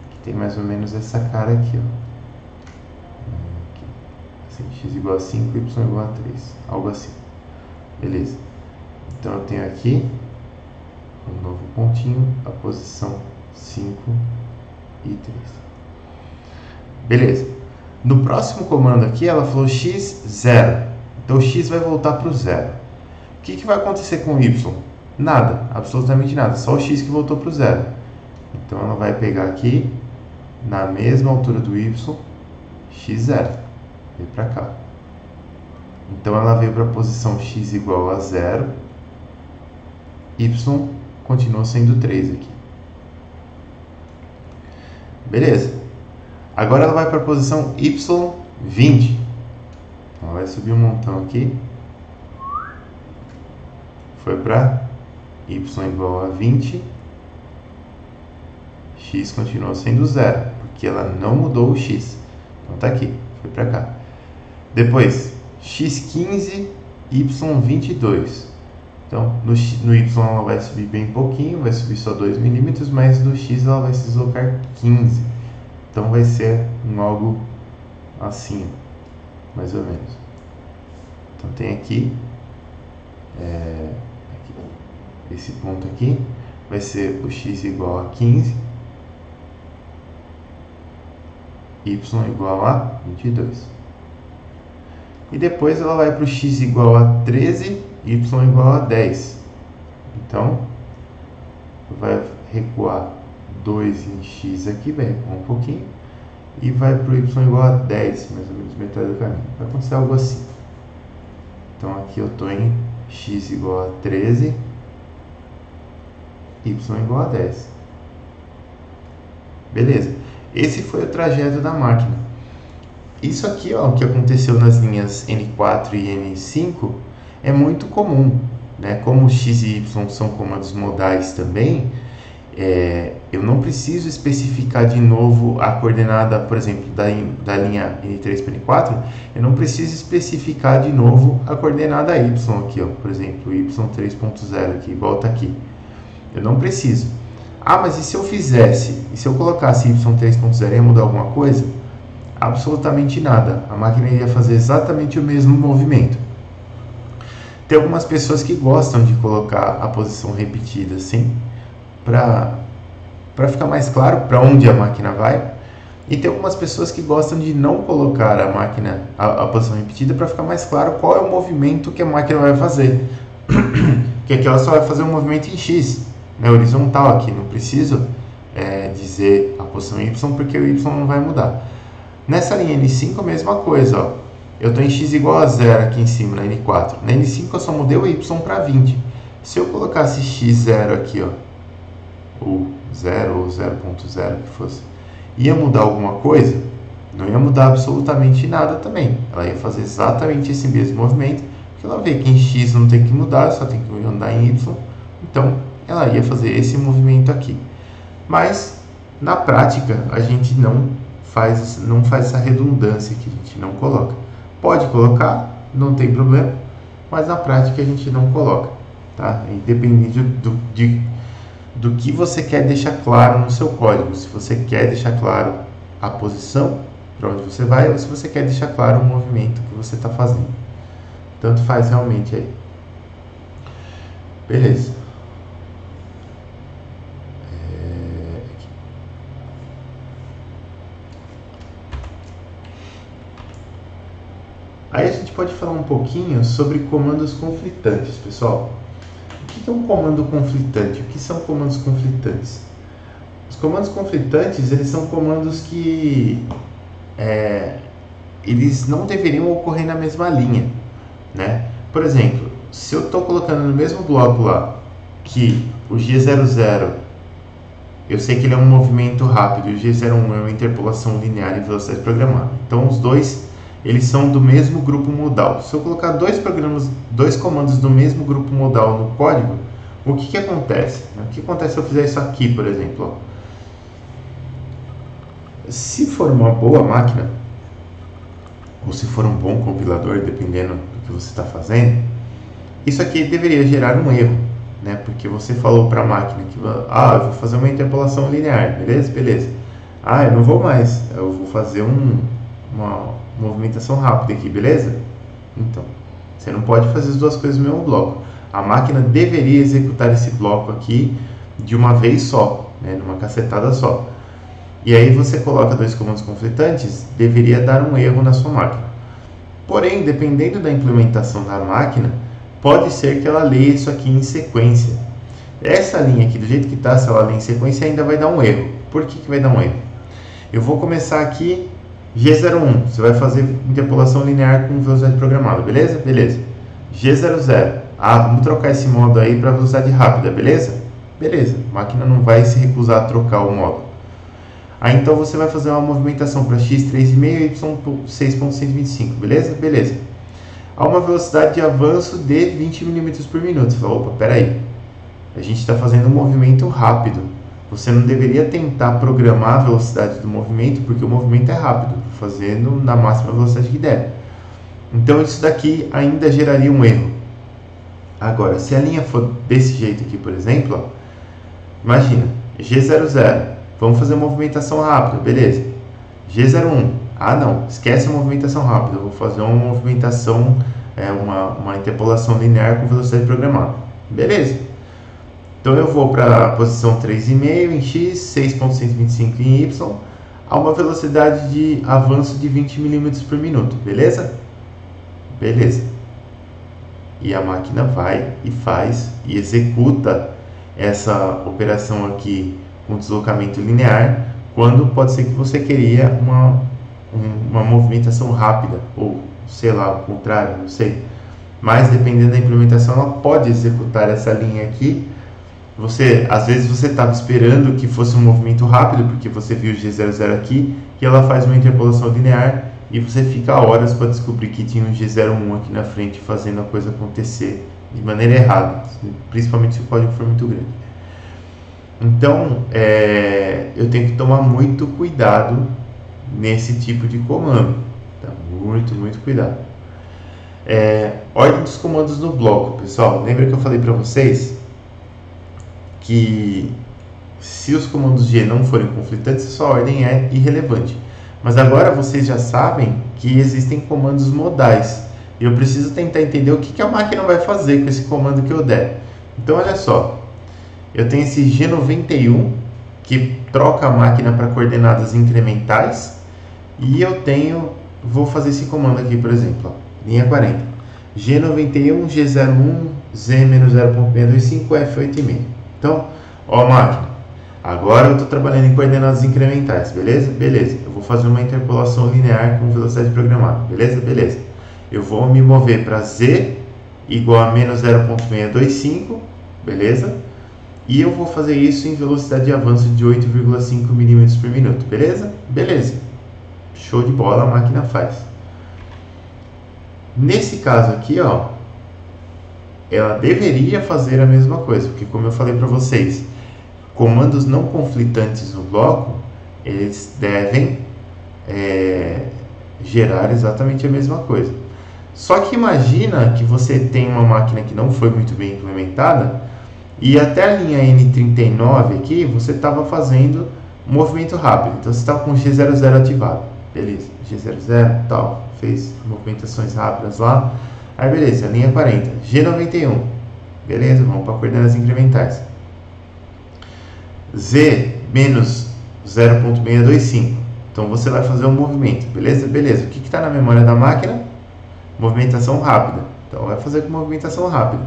que tem mais ou menos essa cara aqui, ó. Assim, x igual a 5, y igual a 3. Algo assim. Beleza. Então eu tenho aqui um novo pontinho, a posição 5 e 3. Beleza. No próximo comando aqui, ela falou x, 0. Então, x vai voltar para o zero. O que, que vai acontecer com y? Nada, absolutamente nada. Só o x que voltou para o zero. Então, ela vai pegar aqui, na mesma altura do y, x0. Veio para cá. Então, ela veio para a posição x igual a zero. y continua sendo 3 aqui. Beleza. Agora ela vai para a posição Y20. Ela vai subir um montão aqui. Foi para Y igual a 20. X continua sendo zero, porque ela não mudou o X. Então tá aqui, foi para cá. Depois, X15, Y22. Então, no, no Y ela vai subir bem pouquinho, vai subir só 2 milímetros, mas no X ela vai se deslocar 15. Então vai ser um algo assim, mais ou menos. Então tem aqui, é, aqui, esse ponto aqui vai ser o x igual a 15, y igual a 22. E depois ela vai para o x igual a 13, y igual a 10. Então, vai recuar 2 em x aqui, vai um pouquinho, e vai para o y igual a 10, mais ou menos metade do caminho. Vai acontecer algo assim. Então aqui eu estou em x igual a 13, y igual a 10. Beleza. Esse foi o trajeto da máquina. Isso aqui, ó, o que aconteceu nas linhas N4 e N5 é muito comum. Né? Como x e y são comandos modais também, é, eu não preciso especificar de novo a coordenada, por exemplo, da, da linha N3 para N4, eu não preciso especificar de novo a coordenada Y aqui, ó, por exemplo, Y3.0 aqui, volta aqui. Eu não preciso. Ah, mas e se eu fizesse, e se eu colocasse Y3.0, ia mudar alguma coisa? Absolutamente nada. A máquina ia fazer exatamente o mesmo movimento. Tem algumas pessoas que gostam de colocar a posição repetida, sim para ficar mais claro para onde a máquina vai. E tem algumas pessoas que gostam de não colocar a máquina, a, a posição repetida, para ficar mais claro qual é o movimento que a máquina vai fazer. <clears throat> que aqui ela só vai fazer um movimento em X, né, horizontal aqui, não preciso é, dizer a posição Y porque o Y não vai mudar. Nessa linha N5 a mesma coisa, ó. eu estou em X igual a zero aqui em cima, na N4. Na N5 eu só mudei o Y para 20. Se eu colocasse X0 aqui, ó, ou 0 ou 0.0 que fosse, ia mudar alguma coisa? Não ia mudar absolutamente nada também. Ela ia fazer exatamente esse mesmo movimento, porque ela vê que em X não tem que mudar, só tem que andar em Y. Então, ela ia fazer esse movimento aqui. Mas, na prática, a gente não faz, não faz essa redundância que a gente não coloca. Pode colocar, não tem problema, mas na prática a gente não coloca. Tá? Independente do, de do que você quer deixar claro no seu código. Se você quer deixar claro a posição para onde você vai ou se você quer deixar claro o movimento que você está fazendo. Tanto faz realmente aí. Beleza. É... Aí a gente pode falar um pouquinho sobre comandos conflitantes, pessoal que é um comando conflitante? O que são comandos conflitantes? Os comandos conflitantes, eles são comandos que é, eles não deveriam ocorrer na mesma linha, né? Por exemplo, se eu estou colocando no mesmo bloco lá que o G00 eu sei que ele é um movimento rápido e o G01 é uma interpolação linear em velocidade programada. Então os dois eles são do mesmo grupo modal. Se eu colocar dois programas, dois comandos do mesmo grupo modal no código, o que, que acontece? O que acontece se eu fizer isso aqui, por exemplo? Se for uma boa máquina, ou se for um bom compilador, dependendo do que você está fazendo, isso aqui deveria gerar um erro, né? Porque você falou para a máquina que ah, eu vou fazer uma interpolação linear, beleza? Beleza. Ah, eu não vou mais, eu vou fazer um, uma, movimentação rápida aqui, beleza? Então, você não pode fazer as duas coisas no mesmo bloco. A máquina deveria executar esse bloco aqui de uma vez só, né, numa cacetada só. E aí você coloca dois comandos conflitantes, deveria dar um erro na sua máquina. Porém, dependendo da implementação da máquina, pode ser que ela leia isso aqui em sequência. Essa linha aqui, do jeito que está, se ela ler em sequência, ainda vai dar um erro. Por que, que vai dar um erro? Eu vou começar aqui G01, você vai fazer interpolação linear com velocidade programada, beleza? Beleza. G00, ah, vamos trocar esse modo aí para velocidade rápida, beleza? Beleza, a máquina não vai se recusar a trocar o modo. Aí então você vai fazer uma movimentação para x 3,5 e y 6.125, beleza? Beleza. A uma velocidade de avanço de 20 mm por minuto. Você fala, opa, peraí, a gente está fazendo um movimento rápido. Você não deveria tentar programar a velocidade do movimento, porque o movimento é rápido, fazendo na máxima velocidade que der. Então isso daqui ainda geraria um erro. Agora, se a linha for desse jeito aqui, por exemplo, ó, imagina, G00, vamos fazer movimentação rápida, beleza. G01, ah não, esquece a movimentação rápida, eu vou fazer uma movimentação, é, uma, uma interpolação linear com velocidade programada. Beleza. Então eu vou para a posição 3,5 em x, 6.125 em y, a uma velocidade de avanço de 20 mm por minuto, beleza? Beleza. E a máquina vai e faz e executa essa operação aqui com deslocamento linear, quando pode ser que você queria uma, uma movimentação rápida, ou sei lá, o contrário, não sei. Mas dependendo da implementação, ela pode executar essa linha aqui você, às vezes você estava esperando que fosse um movimento rápido, porque você viu o G00 aqui, e ela faz uma interpolação linear, e você fica horas para descobrir que tinha um G01 aqui na frente fazendo a coisa acontecer de maneira errada, principalmente se o código for muito grande. Então, é, eu tenho que tomar muito cuidado nesse tipo de comando. Tá? Muito, muito cuidado. É, ordem dos comandos no bloco, pessoal. Lembra que eu falei para vocês que se os comandos G não forem conflitantes, sua ordem é irrelevante. Mas agora vocês já sabem que existem comandos modais. E eu preciso tentar entender o que, a máquina vai fazer com esse comando que eu der. Então olha só, eu tenho esse G91 que troca a máquina para coordenadas incrementais e eu tenho, vou fazer esse comando aqui, por exemplo, ó, linha 40, G91, G01, Z-0.625, F8,5. Então, ó máquina, agora eu estou trabalhando em coordenadas incrementais, beleza? Beleza, eu vou fazer uma interpolação linear com velocidade programada, beleza? Beleza. Eu vou me mover para Z igual a menos 0.625, beleza? E eu vou fazer isso em velocidade de avanço de 8,5 mm por minuto, beleza? Beleza. Show de bola, a máquina faz. Nesse caso aqui, ó, ela deveria fazer a mesma coisa, porque como eu falei para vocês, comandos não conflitantes no bloco, eles devem é, gerar exatamente a mesma coisa. Só que imagina que você tem uma máquina que não foi muito bem implementada e até a linha N39 aqui você estava fazendo movimento rápido. Então você estava com o G00 ativado. Beleza, G00 tal, fez movimentações rápidas lá. Aí beleza, linha 40, G91. Beleza, vamos para coordenadas incrementais. Z menos 0.625. Então você vai fazer um movimento, beleza? Beleza. O que está na memória da máquina? Movimentação rápida. Então vai fazer com movimentação rápida.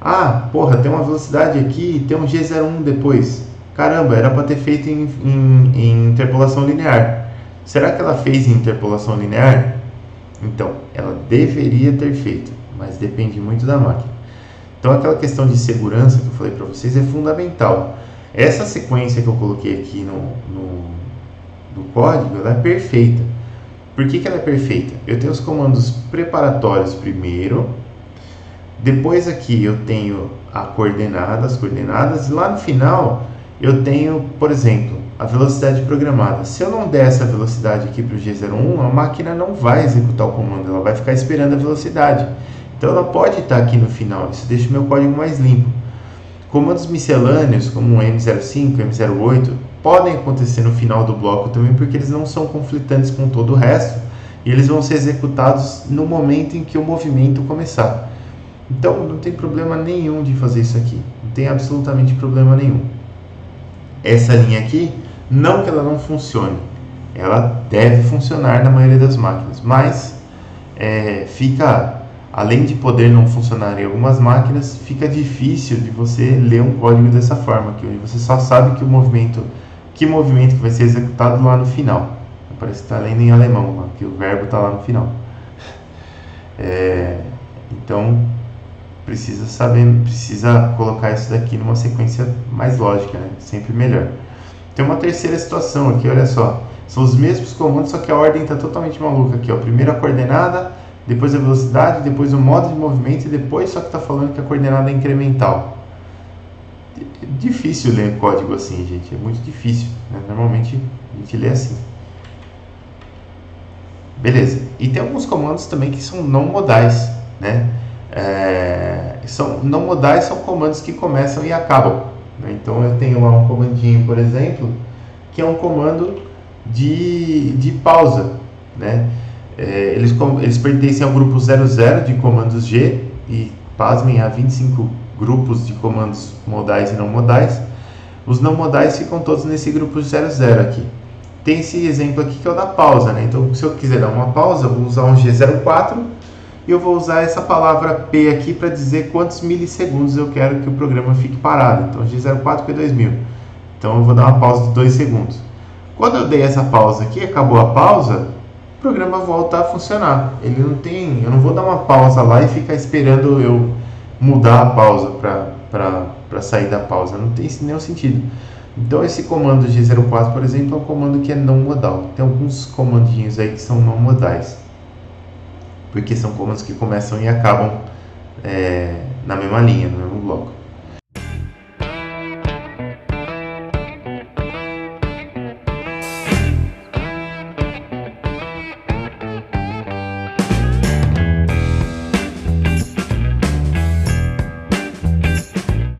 Ah, porra, tem uma velocidade aqui, tem um G01 depois. Caramba, era para ter feito em, em, em, interpolação linear. Será que ela fez em interpolação linear? Então, ela deveria ter feito, mas depende muito da máquina. Então, aquela questão de segurança que eu falei para vocês é fundamental. Essa sequência que eu coloquei aqui no, no, no código, ela é perfeita. Por que, que ela é perfeita? Eu tenho os comandos preparatórios primeiro, depois aqui eu tenho a coordenada, as coordenadas, e lá no final eu tenho, por exemplo, a velocidade programada. Se eu não der essa velocidade aqui para o G01, a máquina não vai executar o comando, ela vai ficar esperando a velocidade. Então ela pode estar aqui no final, isso deixa o meu código mais limpo. Comandos miscelâneos, como o M05, M08, podem acontecer no final do bloco também, porque eles não são conflitantes com todo o resto, e eles vão ser executados no momento em que o movimento começar. Então não tem problema nenhum de fazer isso aqui. Não tem absolutamente problema nenhum. Essa linha aqui, não que ela não funcione, ela deve funcionar na maioria das máquinas, mas é, fica, além de poder não funcionar em algumas máquinas, fica difícil de você ler um código dessa forma, que você só sabe que o movimento, que movimento que vai ser executado lá no final. Parece que está lendo em alemão, que o verbo está lá no final. É, então precisa saber, precisa colocar isso daqui numa sequência mais lógica, né? Sempre melhor. Tem uma terceira situação aqui, olha só. São os mesmos comandos, só que a ordem está totalmente maluca aqui, ó. Primeiro a coordenada, depois a velocidade, depois o modo de movimento e depois só que está falando que a coordenada é incremental. Difícil ler código assim, gente. É muito difícil. Né? Normalmente a gente lê assim. Beleza. E tem alguns comandos também que são não modais, né? É, são, não modais são comandos que começam e acabam. Né? Então eu tenho lá um comandinho, por exemplo, que é um comando de, de pausa. Né? É, eles, eles pertencem ao grupo 00 de comandos G e pasmem há 25 grupos de comandos modais e não modais. Os não modais ficam todos nesse grupo 00 aqui. Tem esse exemplo aqui que é o da pausa, né? Então, se eu quiser dar uma pausa, vou usar um G04 e eu vou usar essa palavra P aqui para dizer quantos milissegundos eu quero que o programa fique parado. Então, G04 P2000. Então, eu vou dar uma pausa de 2 segundos. Quando eu dei essa pausa aqui, acabou a pausa, o programa volta a funcionar. Ele não tem, eu não vou dar uma pausa lá e ficar esperando eu mudar a pausa para sair da pausa. Não tem nenhum sentido. Então esse comando G04, por exemplo, é um comando que é não modal. Tem alguns comandinhos aí que são não modais porque são comandos que começam e acabam é, na mesma linha, no mesmo bloco.